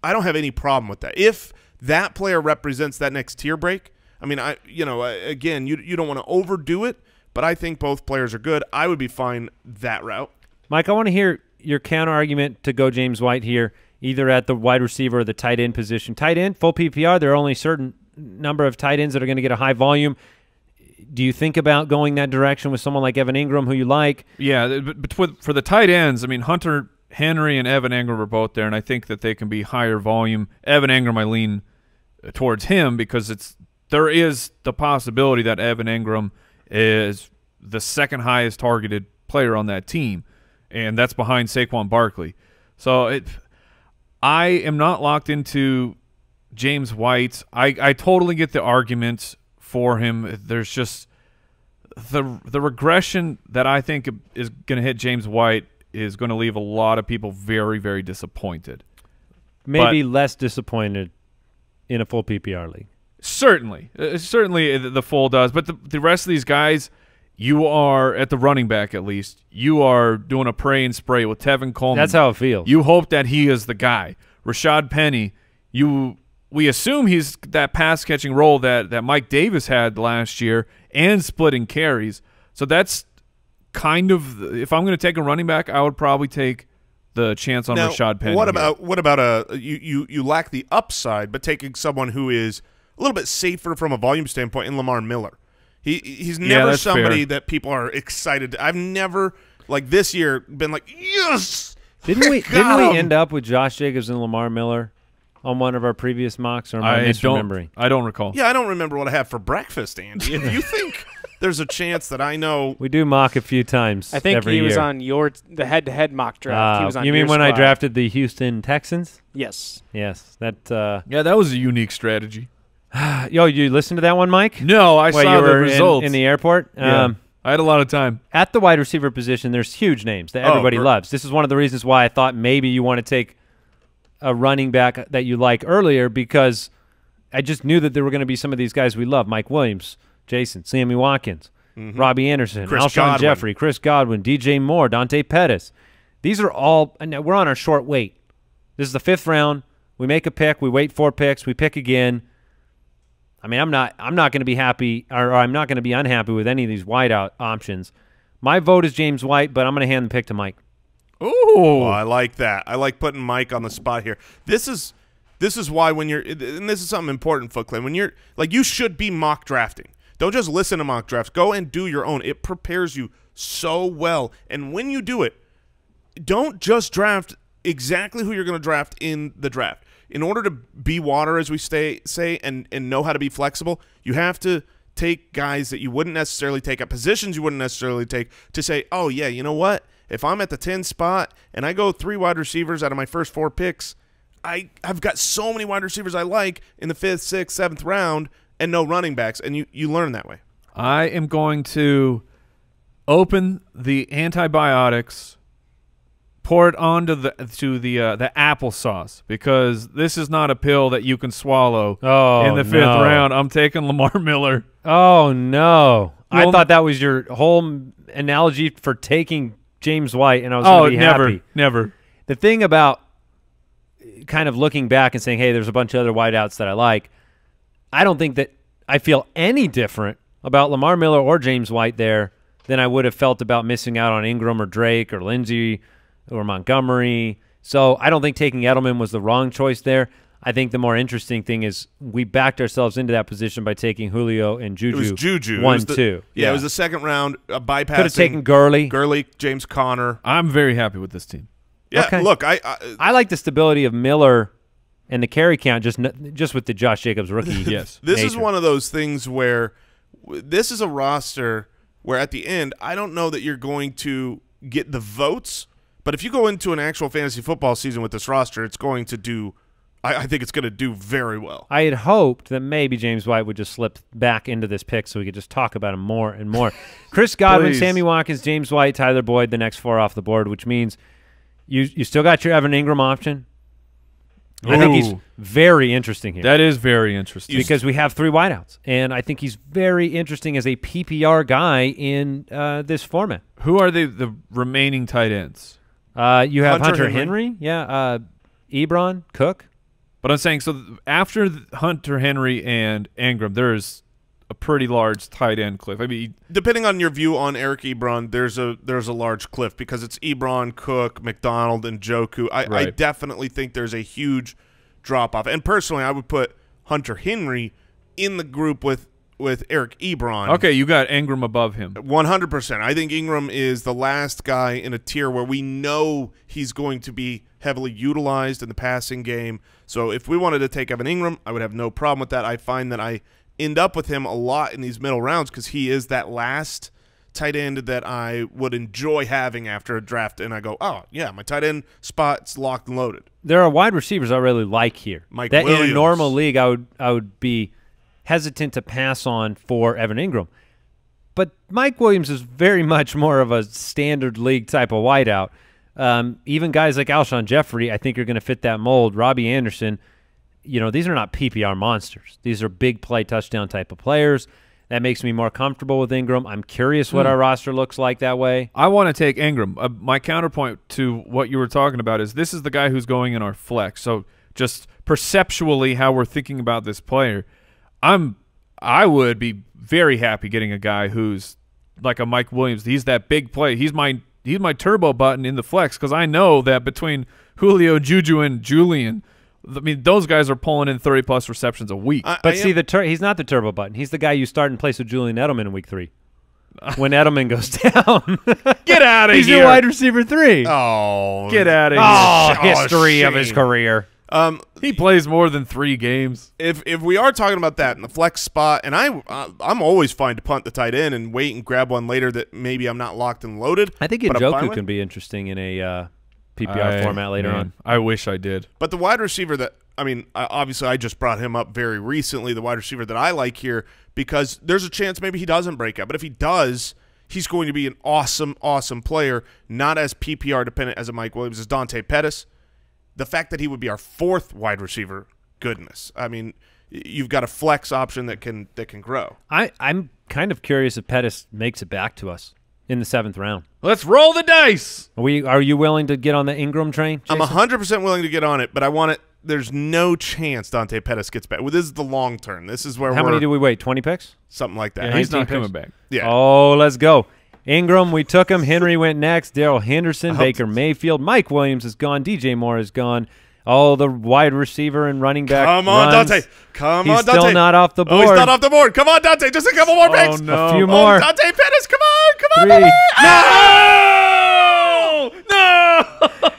I don't have any problem with that. If that player represents that next tier break, I mean, I you know, again, you you don't want to overdo it, but I think both players are good. I would be fine that route.
Mike, I want to hear your counter argument to go James White here, either at the wide receiver or the tight end position. Tight end, full PPR, there are only a certain number of tight ends that are going to get a high volume. Do you think about going that direction with someone like Evan Engram, who you like?
Yeah, but, but for the tight ends, I mean Hunter Henry and Evan Engram are both there, and I think that they can be higher volume. Evan Engram, I lean uh, towards him because it's there is the possibility that Evan Engram is the second highest targeted player on that team, and that's behind Saquon Barkley. So it, I am not locked into James White. I, I totally get the argument for him. There's just the the regression that I think is going to hit James White is going to leave a lot of people very very disappointed.
Maybe less disappointed in a full PPR league.
Certainly, uh, certainly uh, the, the full does, but the the rest of these guys, you are at the running back at least. You are doing a pray and spray with Tevin Coleman.
That's how it feels.
You hope that he is the guy. Rashaad Penny, you we assume he's that pass catching role that that Mike Davis had last year and splitting carries. So that's kind of if I'm going to take a running back, I would probably take the chance on
Now,
Rashaad Penny.
What
here.
about what about a you, you you lack the upside, but taking someone who is a little bit safer from a volume standpoint in Lamar Miller. He he's never
that's
somebody
fair.
that people are excited. To. I've never like this year been like yes.
Didn't we? Didn't we end up with Josh Jacobs and Lamar Miller on one of our previous mocks, or am I,
I don't
misremembering?
I don't recall.
Yeah, I don't remember what I had for breakfast, Andy. If you think there's a chance that I know,
We do mock a few times.
I think
every
he was on your the head-to-head mock draft. he
Uh,
was on
you mean
your
when I drafted the Houston Texans?
Yes.
Yes, that. Uh,
Yeah, that was a unique strategy.
yo, you listened to that one, Mike?
No, I
While
saw
you
the
were in-
results
in, the airport.
Yeah.
Um,
I had a lot of time.
at the wide receiver position, there's huge names that
Oh,
everybody
gr-
loves. This is one of the reasons why I thought maybe you want to take a running back that you like earlier because I just knew that there were going to be some of these guys we love: Mike Williams, Jason, Sammy Watkins, Robby Anderson,
Chris
Alshon
Godwin.
Jeffery, Chris Godwin, DJ Moore, Dante Pettis. These are all. And we're on our short wait. This is the fifth round. We make a pick. We wait four picks. We pick again. I mean, I'm not I'm not going to be happy or, or I'm not going to be unhappy with any of these wideout options. My vote is James White, but I'm going to hand the pick to Mike.
Ooh.
Oh, I like that. I like putting Mike on the spot here. This is this is why when you're and this is something important, Foot Clan. When you're like you should be mock drafting. Don't just listen to mock drafts. Go and do your own. It prepares you so well. And when you do it, don't just draft exactly who you're going to draft in the draft. In order to be water, as we stay say, and and know how to be flexible, you have to take guys that you wouldn't necessarily take at positions you wouldn't necessarily take to say, oh yeah, you know what? If I'm at the 10 spot and I go three wide receivers out of my first four picks, I I've got so many wide receivers I like in the fifth, sixth, seventh round, and no running backs, and you you learn that way.
I am going to open the antibiotics, pour it onto the to the uh, the applesauce because this is not a pill that you can swallow
Oh,
in the fifth
no.
round. I'm taking Lamar Miller.
Oh no! I thought that was your whole analogy for taking James White, and I was
Oh, never,
happy.
never.
The thing about kind of looking back and saying, "Hey, there's a bunch of other wideouts that I like," I don't think that I feel any different about Lamar Miller or James White there than I would have felt about missing out on Ingram or Drake or Lindsay or Montgomery. So I don't think taking Edelman was the wrong choice there. I think the more interesting thing is we backed ourselves into that position by taking Julio and Juju.
It was Juju.
One
was the-
two.
Yeah, it was the second round uh, bypassing.
Could have taken Gurley.
Gurley, James Conner.
I'm very happy with this team.
Yeah,
Okay.
look, I, I
I like the stability of Miller and the carry count just just with the Josh Jacobs rookie.
Yes.
this is one of those things where this is a roster where at the end I don't know that you're going to get the votes, but if you go into an actual fantasy football season with this roster, it's going to do. I, I think it's going to do very well.
I had hoped that maybe James White would just slip back into this pick so we could just talk about him more and more. Chris Godwin,
Please.
Sammy Watkins, James White, Tyler Boyd, the next four off the board, which means you you still got your Evan Engram option. I think he's very interesting here
That is very interesting.
because we have three wideouts, and I think he's very interesting as a PPR guy in uh, this format.
Who are the the remaining tight ends?
Uh, you have
Hunter
Hunter,
Henry.
Henry, yeah, uh, Ebron, Cook.
But I'm saying so after Hunter Henry and Engram, there's a pretty large tight end cliff. I mean,
Depending on your view on Eric Ebron, there's a there's a large cliff because it's Ebron, Cook, McDonald, and Njoku. I, I definitely think there's a huge drop off. And personally, I would put Hunter Henry in the group with with Eric Ebron.
okay, you got Engram above him.
One hundred percent. I think Engram is the last guy in a tier where we know he's going to be heavily utilized in the passing game. So if we wanted to take Evan Engram, I would have no problem with that. I find that I end up with him a lot in these middle rounds because he is that last tight end that I would enjoy having after a draft. And I go, oh yeah, my tight end spot's locked and loaded.
there are wide receivers I really like here.
Mike
that in a normal league, I would I would be hesitant to pass on for Evan Engram. But Mike Williams is very much more of a standard league type of wideout. Um, even guys like Alshon Jeffery, I think are going to fit that mold. Robby Anderson, you know, these are not PPR monsters. These are big play touchdown type of players. That makes me more comfortable with Engram. I'm curious what our roster looks like that way.
I want to take Engram. Uh, my counterpoint to what you were talking about is this is the guy who's going in our flex. So just perceptually how we're thinking about this player, I'm I would be very happy getting a guy who's like a Mike Williams. He's that big play. He's my he's my turbo button in the flex because I know that between Julio, Juju, and Julian, I mean those guys are pulling in thirty plus receptions a week.
I-
But
I
see,
am-
the tur- he's not the turbo button. He's the guy you start in place of Julian Edelman in week three. when Edelman goes down,
Get out of here.
he's your wide receiver three.
oh,
Get out of
Oh,
here!
history of his career.
Um,
He plays more than three games.
if if we are talking about that in the flex spot, and I uh, I'm always fine to punt the tight end and wait and grab one later that maybe I'm not locked and loaded.
I think
but I'm
Njoku can be interesting in a uh, PPR
I-
format later
man,
on.
I wish I did.
But the wide receiver that I mean, I, obviously, I just brought him up very recently. The wide receiver that I like here because there's a chance maybe he doesn't break out, but if he does, he's going to be an awesome, awesome player. Not as PPR dependent as a Mike Williams as Dante Pettis. The fact that he would be our fourth wide receiver, goodness. I mean, you've got a flex option that can that can grow.
I, I'm kind of curious if Pettis makes it back to us in the seventh round.
Let's roll the dice.
Are we? Are you willing to get on the Engram train?
I'm 100% willing to get on it, but I want it. There's no chance Dante Pettis gets back. Well, this is the long term. This is where
How
we're
many do we wait? Twenty picks?
something like that.
Yeah, he's
19
not coming back.
yeah.
Oh, let's go. Engram, we took him. Henry went next. Darrell Henderson, Baker Mayfield, Mike Williams is gone. DJ Moore is gone. Oh, the wide receiver and running back.
Come on,
runs.
Dante. Come
He's
on, Dante.
still not off the
Oh, he's not off the board. Come on, Dante. Just a couple more picks.
Oh
picks.
no!
A few
Oh,
more.
Dante Pettis. Come on. Come on,
Three.
baby.
No! No!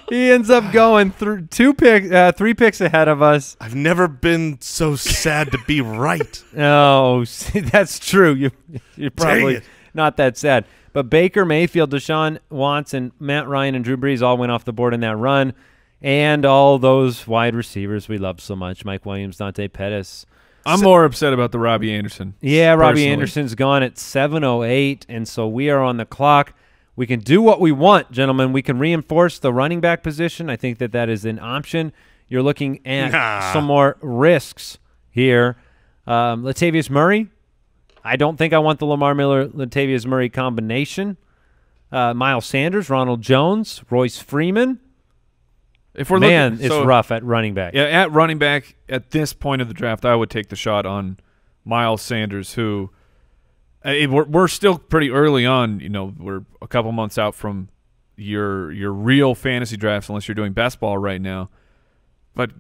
He ends up going through two pick, uh, three picks ahead of us.
I've never been so sad to be right.
Oh, see, that's true. You, you're probably not that sad. But Baker Mayfield, Deshaun Watson, Matt Ryan, and Drew Brees all went off the board in that run, and all those wide receivers we love so much: Mike Williams, Dante Pettis.
I'm more upset about the Robby Anderson.
Yeah, Robbie
personally.
Anderson's gone at 7:08, and so we are on the clock. We can do what we want, gentlemen. We can reinforce the running back position. I think that that is an option. You're looking at
Nah.
some more risks here. Um, Latavius Murray. I don't think I want the Lamar Miller Latavius Murray combination. Uh, Miles Sanders, Ronald Jones, Royce Freeman.
If we're
Man,
looking,
it's
so-
rough at running back.
Yeah, at running back at this point of the draft, I would take the shot on Miles Sanders, who uh, we're, we're still pretty early on. You know, we're a couple months out from your your real fantasy drafts, unless you're doing best ball right now. But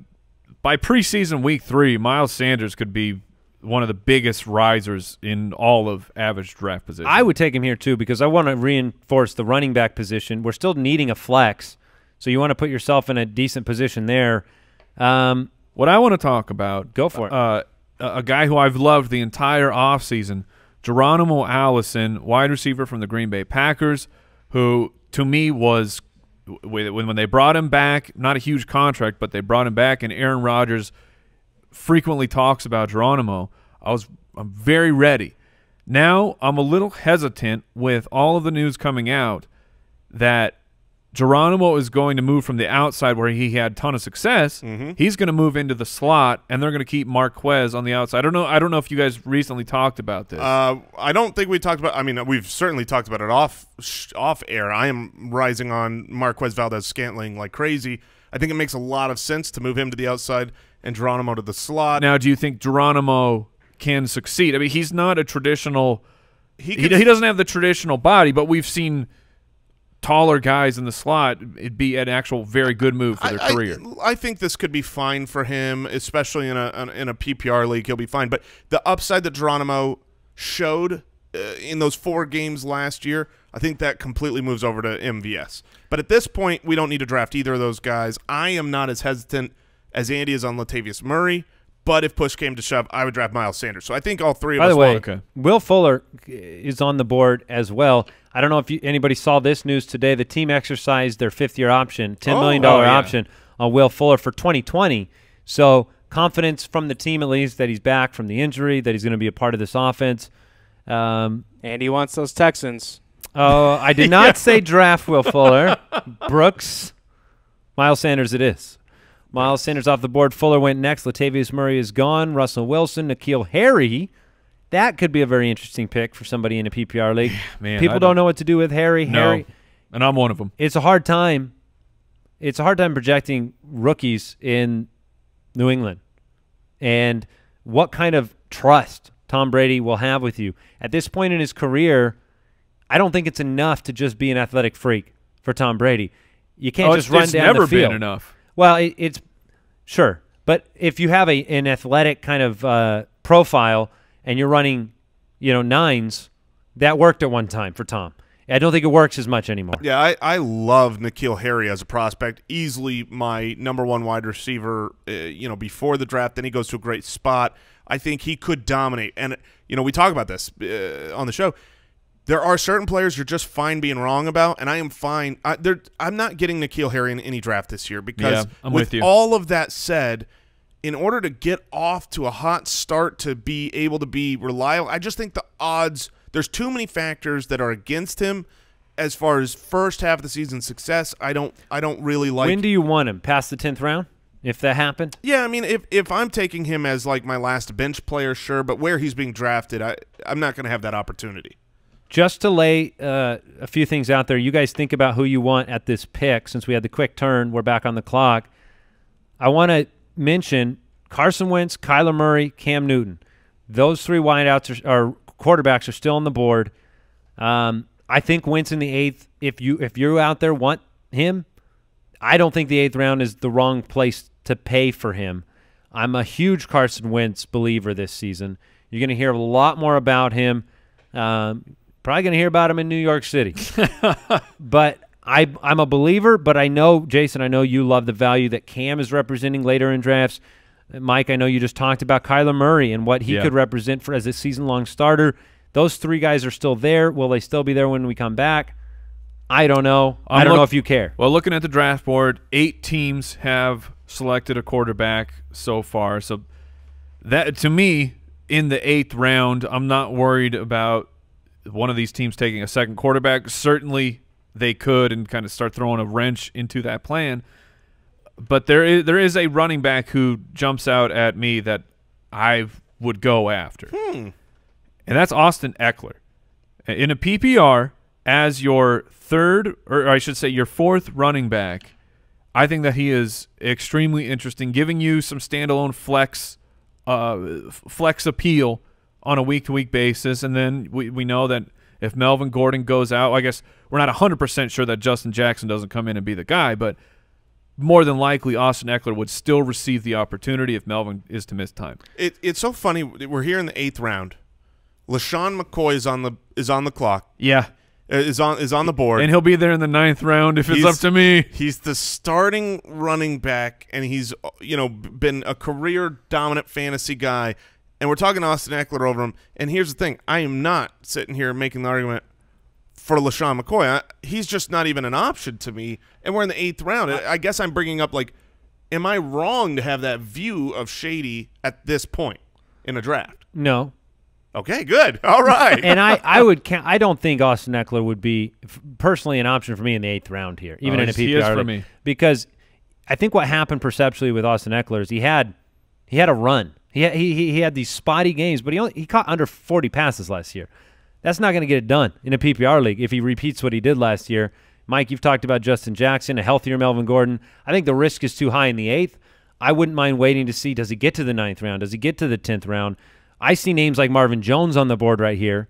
by preseason week three, Miles Sanders could be one of the biggest risers in all of average draft position.
I would take him here too because I want to reinforce the running back position. We're still needing a flex, so you want to put yourself in a decent position there. Um,
What I want to talk about,
Go for it.
Uh, a guy who I've loved the entire offseason, Geronimo Allison, wide receiver from the Green Bay Packers, who to me was when when they brought him back, not a huge contract, but they brought him back, and Aaron Rodgers frequently talks about Geronimo. I was I'm very ready. Now I'm a little hesitant with all of the news coming out that Geronimo is going to move from the outside where he had a ton of success. He's going to move into the slot, and they're going to keep Marquez on the outside. I don't know. I don't know if you guys recently talked about this.
Uh, I don't think we talked about. I mean, we've certainly talked about it off off air. I am rising on Marquez Valdes-Scantling like crazy. I think it makes a lot of sense to move him to the outside and Geronimo to the slot.
now, do you think Geronimo can succeed? I mean, he's not a traditional.
he,
He, he doesn't have the traditional body, but we've seen taller guys in the slot. It'd be an actual very good move for their
I,
career.
I, I think this could be fine for him, especially in a in a PPR league. He'll be fine. But the upside that Geronimo showed in those four games last year, I think that completely moves over to MVS. But at this point, we don't need to draft either of those guys. I am not as hesitant as Andy is on Latavius Murray. But if push came to shove, I would draft Miles Sanders. So I think all three of
by
us.
the way,
okay.
Will Fuller is on the board as well. I don't know if you, anybody saw this news today. The team exercised their fifth-year option, ten
Oh.
million dollar
Oh, yeah.
option on Will Fuller for 2020. So confidence from the team at least that he's back from the injury, that he's going to be a part of this offense. Um,
And he wants those Texans.
Oh, I did not say draft Will Fuller. Brooks. Miles Sanders it is. Miles Sanders off the board. Fuller went next. Latavius Murray is gone. Russell Wilson, N'Keal Harry. That could be a very interesting pick for somebody in a PPR league.
Man,
People don't
don't-
know what to do with Harry.
No,
Harry,
and I'm one of them.
it's a hard time. It's a hard time projecting rookies in New England, and what kind of trust Tom Brady will have with you at this point in his career. I don't think it's enough to just be an athletic freak for Tom Brady. You can't
Oh,
just run down
never
the field.
been enough.
Well, it, it's sure, but if you have a an athletic kind of uh, profile and you're running, you know, nines, that worked at one time for Tom. I don't think it works as much anymore.
Yeah, I, I love N'Keal Harry as a prospect. Easily my number one wide receiver, uh, you know, before the draft. Then he goes to a great spot. I think he could dominate. And, you know, we talk about this uh, on the show. There are certain players you're just fine being wrong about, and I am fine. I, I'm not getting N'Keal Harry in any draft this year because
Yeah, I'm
with,
with you.
all of that said, in order to get off to a hot start to be able to be reliable, I just think the odds there's too many factors that are against him as far as first half of the season success. I don't I don't really like
when do you want him? Past the tenth round, if that happened.
Yeah, I mean if if I'm taking him as like my last bench player, sure, but where he's being drafted, I I'm not going to have that opportunity.
Just to lay uh, a few things out there, you guys think about who you want at this pick. Since we had the quick turn, we're back on the clock. I want to mention Carson Wentz, Kyler Murray, Cam Newton. Those three wideouts are, are quarterbacks are still on the board. Um, I think Wentz in the eighth. If you if you're out there want him, I don't think the eighth round is the wrong place to pay for him. I'm a huge Carson Wentz believer this season. You're going to hear a lot more about him. Um, probably going to hear about him in New York City. but I, I'm a believer, but I know, Jason, I know you love the value that Cam is representing later in drafts. Mike, I know you just talked about Kyler Murray and what he
Yeah.
could represent for as a season long starter. Those three guys are still there. Will they still be there when we come back? I don't know. I
I'm
don't know if you care.
Well, looking at the draft board, eight teams have selected a quarterback so far. So that to me, in the eighth round, I'm not worried about one of these teams taking a second quarterback. Certainly, they could and kind of start throwing a wrench into that plan. But there is there is a running back who jumps out at me that I would go after, hmm. and that's Austin Ekeler in a PPR as your third, or I should say your fourth running back. I think that he is extremely interesting, giving you some standalone flex, uh, flex appeal on a week to week basis. And then we, we know that if Melvin Gordon goes out, I guess we're not 100% sure that Justin Jackson doesn't come in and be the guy, but more than likely Austin Ekeler would still receive the opportunity if Melvin is to miss time.
It, it's so funny. We're here in the eighth round. LeSean McCoy is on the is on the clock.
Yeah.
Uh, Is on is on the board.
And he'll be there in the ninth round if it's up to me.
He's the starting running back, and he's you know been a career dominant fantasy guy. And we're talking Austin Ekeler over him. And here's the thing: I am not sitting here making the argument for LeSean McCoy. I, he's just not even an option to me. And we're in the eighth round. I, I guess I'm bringing up like, am I wrong to have that view of Shady at this point in a draft?
No.
Okay, good. All right.
and I, I would count, I don't think Austin Ekeler would be f- personally an option for me in the eighth round here, even
Oh,
in a
PPR. he is for me.
because I think what happened perceptually with Austin Ekeler is he had he had a run. He had, he he he had these spotty games, but he only he caught under forty passes last year. That's not going to get it done in a PPR league if he repeats what he did last year. Mike, you've talked about Justin Jackson, a healthier Melvin Gordon. I think the risk is too high in the eighth. I wouldn't mind waiting to see does he get to the ninth round? Does he get to the tenth round? I see names like Marvin Jones on the board right here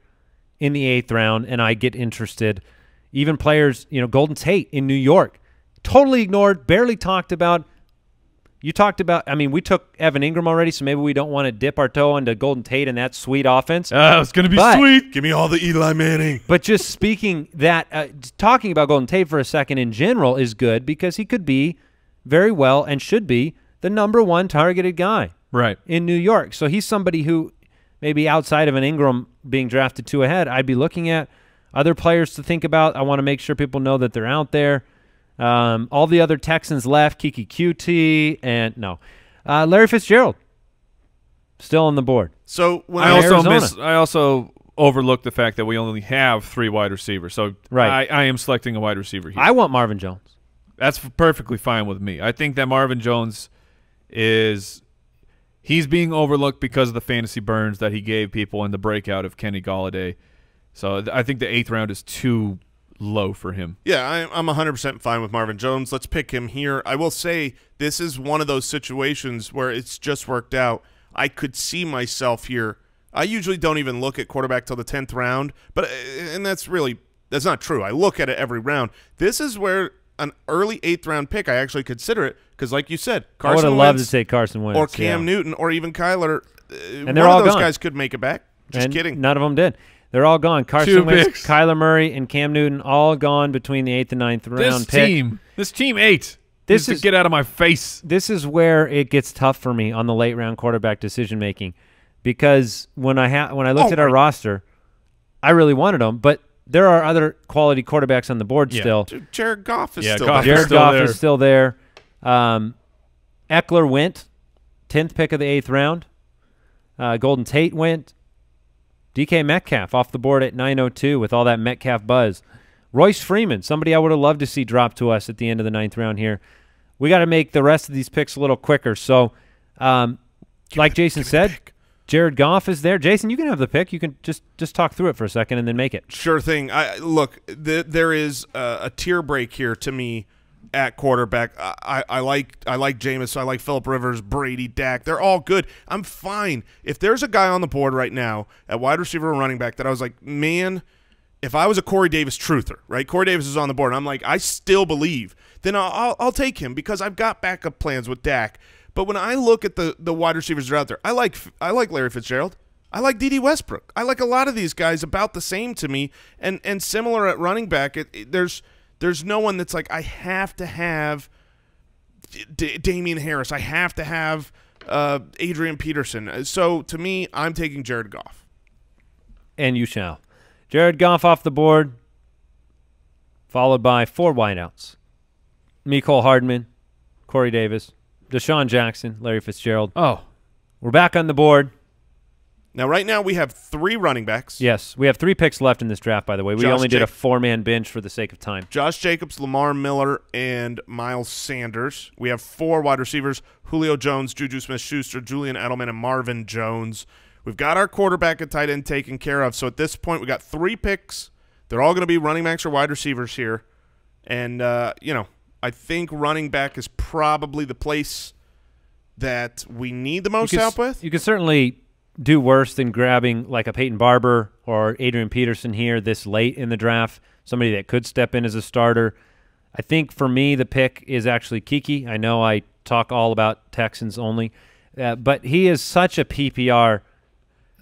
in the eighth round, and I get interested. Even players, you know, Golden Tate in New York, totally ignored, barely talked about. You talked about, I mean, we took Evan Engram already, so maybe we don't want to dip our toe into Golden Tate and that sweet offense.
Oh, it's going to be
But-
sweet.
Give me all the Eli Manning.
But just speaking that, uh, talking about Golden Tate for a second in general is good because he could be very well and should be the number one targeted guy
Right.
in New York. So he's somebody who maybe outside of an Ingram being drafted two ahead, I'd be looking at other players to think about. I want to make sure people know that they're out there. Um, all the other Texans left, Keke Coutee, and no, uh, Larry Fitzgerald still on the board.
So when
I also
Arizona.
miss. I also overlooked the fact that we only have three wide receivers. So
Right.
I, I am selecting a wide receiver here.
I want Marvin Jones.
That's perfectly fine with me. I think that Marvin Jones is he's being overlooked because of the fantasy burns that he gave people in the breakout of Kenny Golladay. So I think the eighth round is too low for him.
Yeah, I, I'm 100% fine with Marvin Jones. Let's pick him here. I will say this is one of those situations where it's just worked out. I could see myself here. I usually don't even look at quarterback till the 10th round, but uh, and that's really that's not true. I look at it every round. This is where an early 8th round pick I actually consider it cuz like you said,
I would
Carson
have loved
Wentz
to take Carson Wentz
or Cam
yeah.
Newton or even Kyler. Uh,
And they're
one
all
of those
gone.
guys could make it back. Just
and
kidding.
None of them did. They're all gone. Carson
Two
Wentz,
picks.
Kyler Murray, and Cam Newton all gone between the eighth and ninth round
This
pick.
team, this team eight.
This
needs
is-
get out of my face.
this is where it gets tough for me on the late round quarterback decision making, because when I ha- when I looked
Oh,
at our
right.
roster, I really wanted them, but there are other quality quarterbacks on the board
Yeah.
still.
Dude, Jared Goff is
Yeah,
still
Goff
there.
is
Jared
still
Goff
there.
is still there. Um, Ekeler went, tenth pick of the eighth round. Uh, Golden Tate went. DK Metcalf off the board at 9:02 with all that Metcalf buzz. Royce Freeman, somebody I would have loved to see drop to us at the end of the ninth round here. We got to make the rest of these picks a little quicker. So, um, like Jason said, Jared Goff is there. Jason, you can have the pick. You can just just talk through it for a second and then make it.
Sure thing. I look. Th- there is a, a tier break here to me at quarterback. I, I, like I like Jameis. I like Philip Rivers, Brady, Dak. They're all good. I'm fine. If there's a guy on the board right now at wide receiver and running back that I was like, man, if I was a Corey Davis truther, right? Corey Davis is on the board. I'm like, I still believe. Then I'll, I'll I'll take him because I've got backup plans with Dak. But when I look at the the wide receivers that are out there, I like I like Larry Fitzgerald. I like Dede Westbrook. I like a lot of these guys about the same to me, and and similar at running back. It, it- there's there's no one that's like I have to have D- Damien Harris. I have to have uh, Adrian Peterson. So to me, I'm taking Jared Goff.
and you shall. Jared Goff off the board, followed by four wideouts. Mecole Hardman, Corey Davis, DeSean Jackson, Larry Fitzgerald.
Oh,
We're back on the board.
Now, right now we have three running backs.
Yes, we have three picks left in this draft, by the way. We
Josh
only did a four-man bench for the sake of time.
Josh Jacobs, Lamar Miller, and Miles Sanders. We have four wide receivers Julio Jones, Juju Smith Schuster, Julian Edelman, and Marvin Jones. We've got our quarterback and tight end taken care of. So at this point, we got three picks. They're all going to be running backs or wide receivers here. And, uh, you know, I think running back is probably the place that we need the most help with.
You can certainly do worse than grabbing like a Peyton Barber or Adrian Peterson here this late in the draft, somebody that could step in as a starter. I think for me, the pick is actually Keke. I know I talk all about Texans only, uh, but he is such a PPR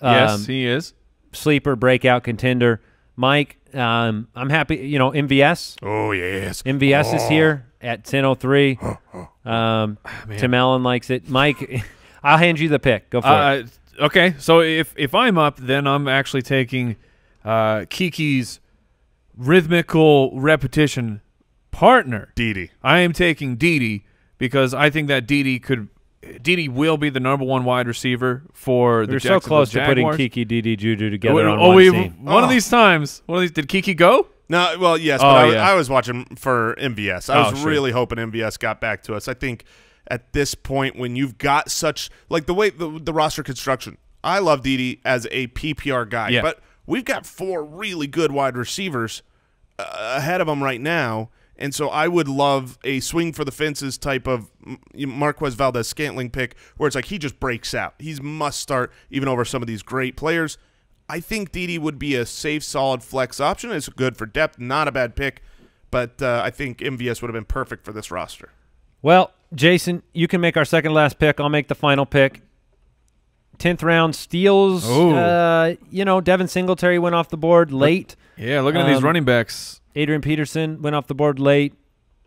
um,
yes, he is.
sleeper breakout contender. Mike, um, I'm happy. You know, MVS.
oh, yes.
MVS is here at 10:03. Um, Tim Allen likes it. Mike, I'll hand you the pick. Go for it.
Okay, so if if I'm up, then I'm actually taking uh, Keke's rhythmical repetition partner.
Dede.
I am taking Dede because I think that Dede could. Dede will be the number one wide receiver for the
We We're so
Jacksonville
close to putting Keke, Dede, Juju together
Oh,
on
oh,
one
we-
team.
one of
Oh.
these times. One of these. Did Keke go?
No, well, yes,
Oh,
but I, was-
yeah.
I was watching for MVS. I
Oh,
was
sure.
really hoping MVS got back to us. I think at this point, when you've got such like the way the, the roster construction, I love Dede as a PPR guy,
Yeah.
but we've got four really good wide receivers uh, ahead of him right now. And so I would love a swing for the fences type of Marquez Valdes-Scantling pick where it's like he just breaks out. He's must start even over some of these great players. I think Dede would be a safe, solid flex option. It's good for depth, not a bad pick, but uh, I think MVS would have been perfect for this roster.
Well, Jason, you can make our second last pick. I'll make the final pick. Tenth round steals. Uh, you know, Devin Singletary went off the board late.
Yeah, looking at these
Um,
running backs.
Adrian Peterson went off the board late.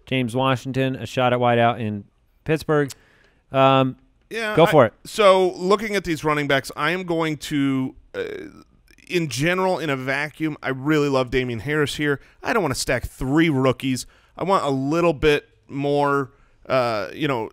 James Washington, a shot at wideout in Pittsburgh. Um,
Yeah,
Go
I-
for it.
So, looking at these running backs, I am going to, uh, in general, in a vacuum, I really love Damien Harris here. I don't want to stack three rookies. I want a little bit more, uh, you know,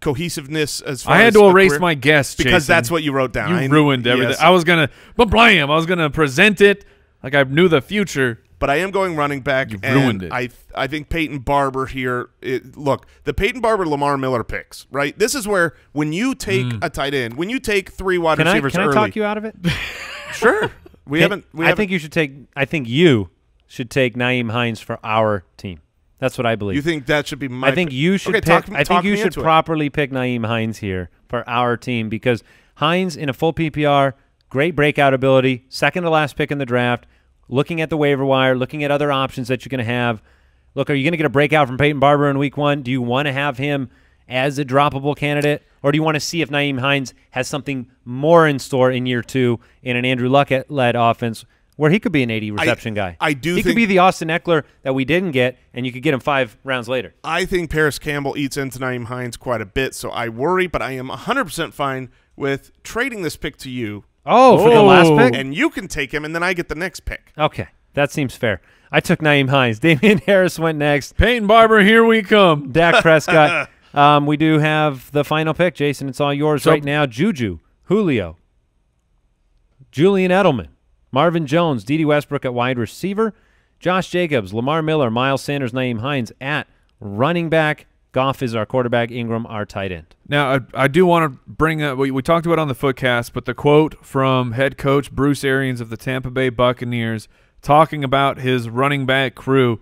cohesiveness as far
I had
as
to erase
career-
my guess
because
Jason.
that's what you wrote down.
You
I-
ruined everything.
yes.
I was gonna, but blam! I was gonna present it like I knew the future.
but I am going running back.
You ruined it.
I I think Peyton Barber here. It, look, the Peyton Barber Lamar Miller picks. Right. This is where when you take a tight end, when you take three wide
can I
receivers
can I talk you out of it?
sure. We
Can-
haven't. We
I
haven't,
think you should take. I think you should take Nyheim Hines for our team. That's what I believe.
You think that should be my?
I think you should
Okay,
pick.
talk
I think you should
into it.
properly pick Nyheim Hines here for our team because Hines in a full PPR, great breakout ability, second to last pick in the draft. Looking at the waiver wire, looking at other options that you're going to have. Look, are you going to get a breakout from Peyton Barber in Week One? Do you want to have him as a droppable candidate, or do you want to see if Nyheim Hines has something more in store in year two in an Andrew Luck-led offense? Where he could be an 80 reception guy.
I do
He could be the Austin Ekeler that we didn't get, and you could get him five rounds later.
I think Parris Campbell eats into Nyheim Hines quite a bit, so I worry, but I am 100% fine with trading this pick to you,
Oh, for the last
Oh.
pick?
and you can take him, and then I get the next pick.
Okay, that seems fair. I took Nyheim Hines. Damien Harris went next.
Peyton Barber, here we come.
Dak Prescott. um, we do have the final pick, Jason. It's all yours
So-
right now. Juju, Julio, Julian Edelman, Marvin Jones, Dede Westbrook at wide receiver, Josh Jacobs, Lamar Miller, Miles Sanders, Nyheim Hines at running back. Goff is our quarterback. Engram our tight end.
Now, I, I do want to bring up, we, we talked about it on the Footcast, but the quote from head coach Bruce Arians of the Tampa Bay Buccaneers talking about his running back crew,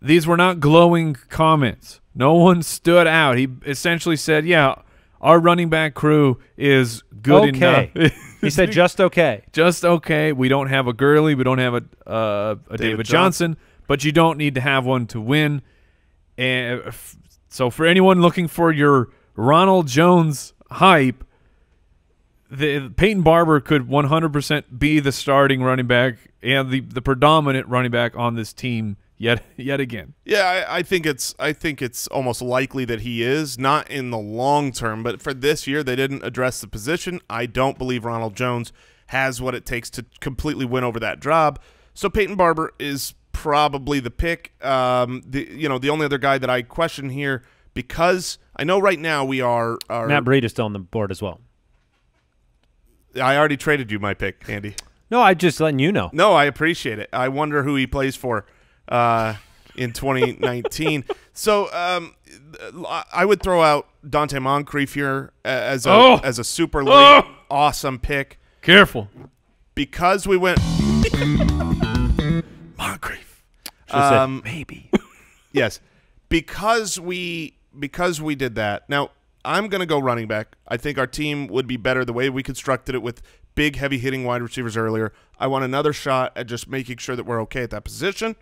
these were not glowing comments. No one stood out. He essentially said, yeah, our running back crew is good
okay.
enough.
he said just okay.
just okay. We don't have a Gurley. We don't have a uh, a David,
Johnson.
Johnson, but you don't need to have one to win. And f- so, for anyone looking for your Ronald Jones hype, the Peyton Barber could 100% be the starting running back and the the predominant running back on this team yet yet again.
Yeah, I, I think it's I think it's almost likely that he is not in the long term, but for this year they didn't address the position. I don't believe Ronald Jones has what it takes to completely win over that job. So Peyton Barber is probably the pick. Um, the you know the only other guy that I question here because I know right now we are, are
Matt Breida is still on the board as well.
I already traded you my pick, Andy.
No, I just letting you know.
No, I appreciate it. I wonder who he plays for uh, in 2019. so um, I would throw out Donte Moncrief here as a
Oh.
as a super late,
Oh.
awesome pick
Careful.
because we went Moncrief.
Said,
Um,
maybe.
Yes, because we because we did that. Now I'm going to go running back. I think our team would be better the way we constructed it with big, heavy hitting wide receivers earlier. I want another shot at just making sure that we're okay at that position.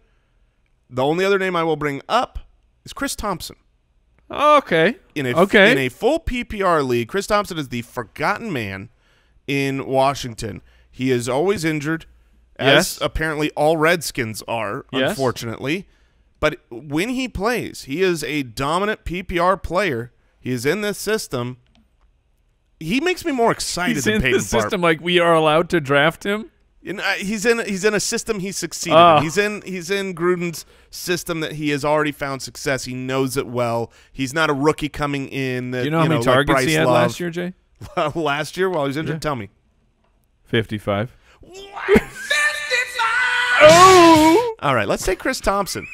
The only other name I will bring up is Chris Thompson.
Okay.
In a
Okay.
in a full PPR league, Chris Thompson is the forgotten man in Washington. He is always injured, as
Yes.
apparently all Redskins are,
Yes.
unfortunately. But when he plays, he is a dominant PPR player. He is in this system. He makes me more excited
He's
than
in the system like we are allowed to draft him.
In, uh, he's in he's in a system he succeeded
Oh.
in. He's in he's in Gruden's system that he has already found success. He knows it well. He's not a rookie coming in. That,
Do you know how many
like
targets
Bryce
he had
Love.
last year, Jay?
last year while he was injured.
Yeah.
Tell me.
55.
All right, let's take Chris Thompson.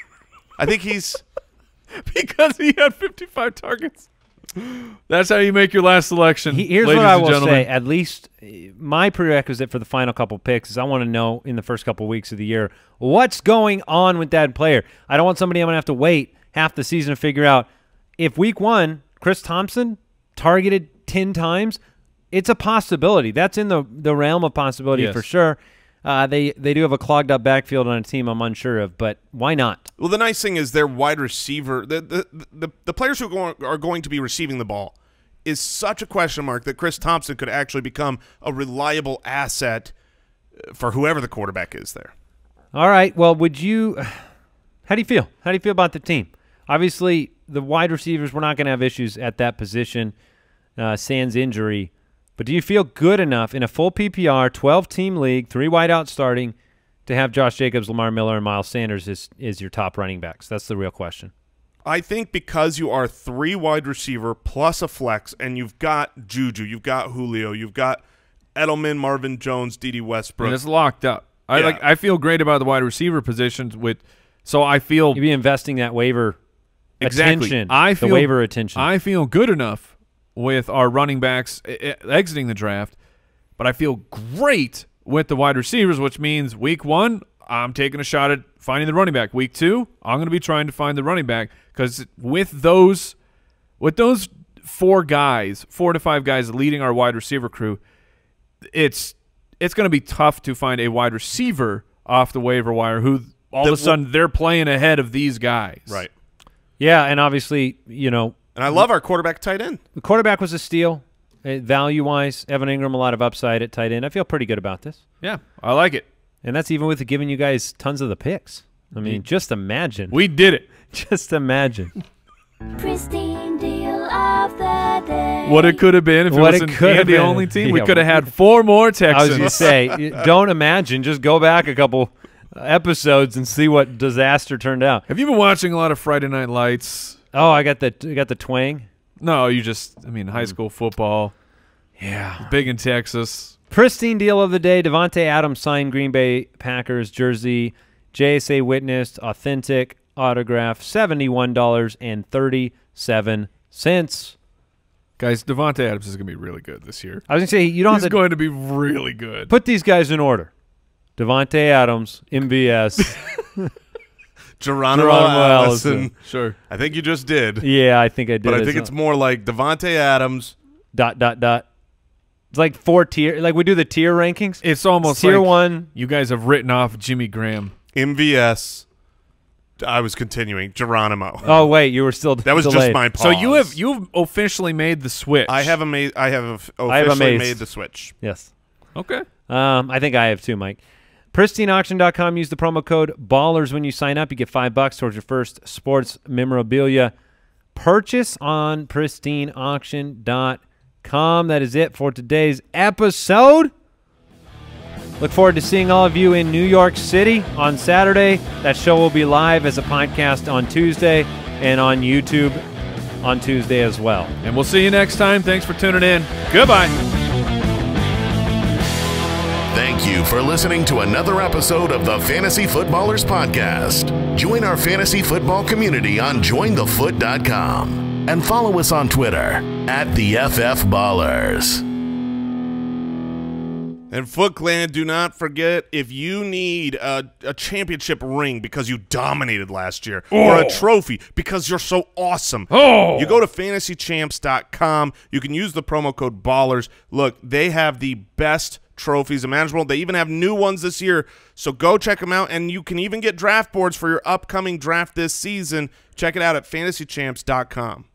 I think he's
because he had 55 targets. That's how you make your last selection.
He, here's what I will
gentlemen.
say. At least uh, my prerequisite for the final couple picks is I want to know in the first couple weeks of the year what's going on with that player. I don't want somebody I'm going to have to wait half the season to figure out if week one Chris Thompson targeted ten times. It's a possibility. That's in the the realm of possibility
Yes.
for sure. Uh, they they do have a clogged up backfield on a team I'm unsure of, but why not?
well. The nice thing is their wide receiver, the the the, the players who are going to be receiving the ball, is such a question mark that Chris Thompson could actually become a reliable asset uh, for whoever the quarterback is there.
All right. Well, would you? How do you feel? How do you feel about the team? Obviously, the wide receivers we're not going to have issues at that position. Uh, sans injury, but do you feel good enough in a full PPR, twelve-team league, three wideouts starting, to have Josh Jacobs, Lamar Miller, and Miles Sanders is is your top running backs? That's the real question.
I think because you are three wide receiver plus a flex, and you've got Juju, you've got Julio, you've got Edelman, Marvin Jones, Dede Westbrook.
And it's locked up. I
Yeah.
like. I feel great about the wide receiver positions. With so I feel
You'd be investing that waiver
exactly.
attention.
I feel
the waiver attention.
I feel good enough with our running backs exiting the draft, but I feel great with the wide receivers, which means week one I'm taking a shot at finding the running back. Week two, I'm going to be trying to find the running back because with those, with those four guys, four to five guys leading our wide receiver crew, it's it's going to be tough to find a wide receiver off the waiver wire who all
That
of a sudden they're playing ahead of these guys.
Right.
Yeah, and obviously, you know,
And I love our quarterback tight end.
the quarterback was a steal. Uh, Value-wise, Evan Engram, a lot of upside at tight end. I feel pretty good about this.
Yeah, I like it.
And that's even with giving you guys tons of the picks. I mean, just imagine.
We did it.
just imagine.
Pristine deal of the day.
What it could have been if
What
it
it
was an
could have
Andy
been.
only team. We could have had four more
I
Texans.
was going to say, don't imagine. Just go back a couple episodes and see what disaster turned out.
Have you been watching a lot of Friday Night Lights?
Oh, I got the I got the twang.
No, you just, I mean, high hmm. school football,
Yeah.
big in Texas.
Pristine deal of the day. Davante Adams signed Green Bay Packers jersey. JSA witnessed authentic autograph. Seventy-one dollars and thirty-seven cents.
Guys, Davante Adams is going to be really good this year.
I was gonna say you don't
He's
have to
going to be really good.
put these guys in order. Davante Adams, MVS.
Geronimo,
Geronimo
Allison.
Allison.
sure.
I think you just did.
yeah, I think I did.
but I think
a-
it's more like Davante Adams.
dot dot dot. It's like four tier. Like we do the tier rankings.
It's almost
tier
like
one.
you guys have written off Jimmy Graham.
MVS. I was continuing. Geronimo.
Oh wait, you were still.
that was
delayed.
just my pause.
So you have you've officially made the switch.
I have ama- I have officially
I have
made the switch.
Yes.
Okay.
Um, I think I have too, Mike. PristineAuction.com. Use the promo code Ballers when you sign up. You get five bucks towards your first sports memorabilia purchase on PristineAuction.com. That is it for today's episode. Look forward to seeing all of you in New York City on Saturday. That show will be live as a podcast on Tuesday and on YouTube on Tuesday as well.
And we'll see you next time. Thanks for tuning in. Goodbye.
Thank you for listening to another episode of the Fantasy Footballers Podcast. Join our fantasy football community on jointhefoot.com and follow us on Twitter at the FF Ballers.
And Foot Clan, do not forget if you need a, a championship ring because you dominated last year, or a oh. trophy because you're so awesome,
Oh.
you go to fantasychamps.com. You can use the promo code BALLERS. Look, they have the best trophies imaginable. They even have new ones this year. So go check them out, and you can even get draft boards for your upcoming draft this season. Check it out at fantasychamps.com.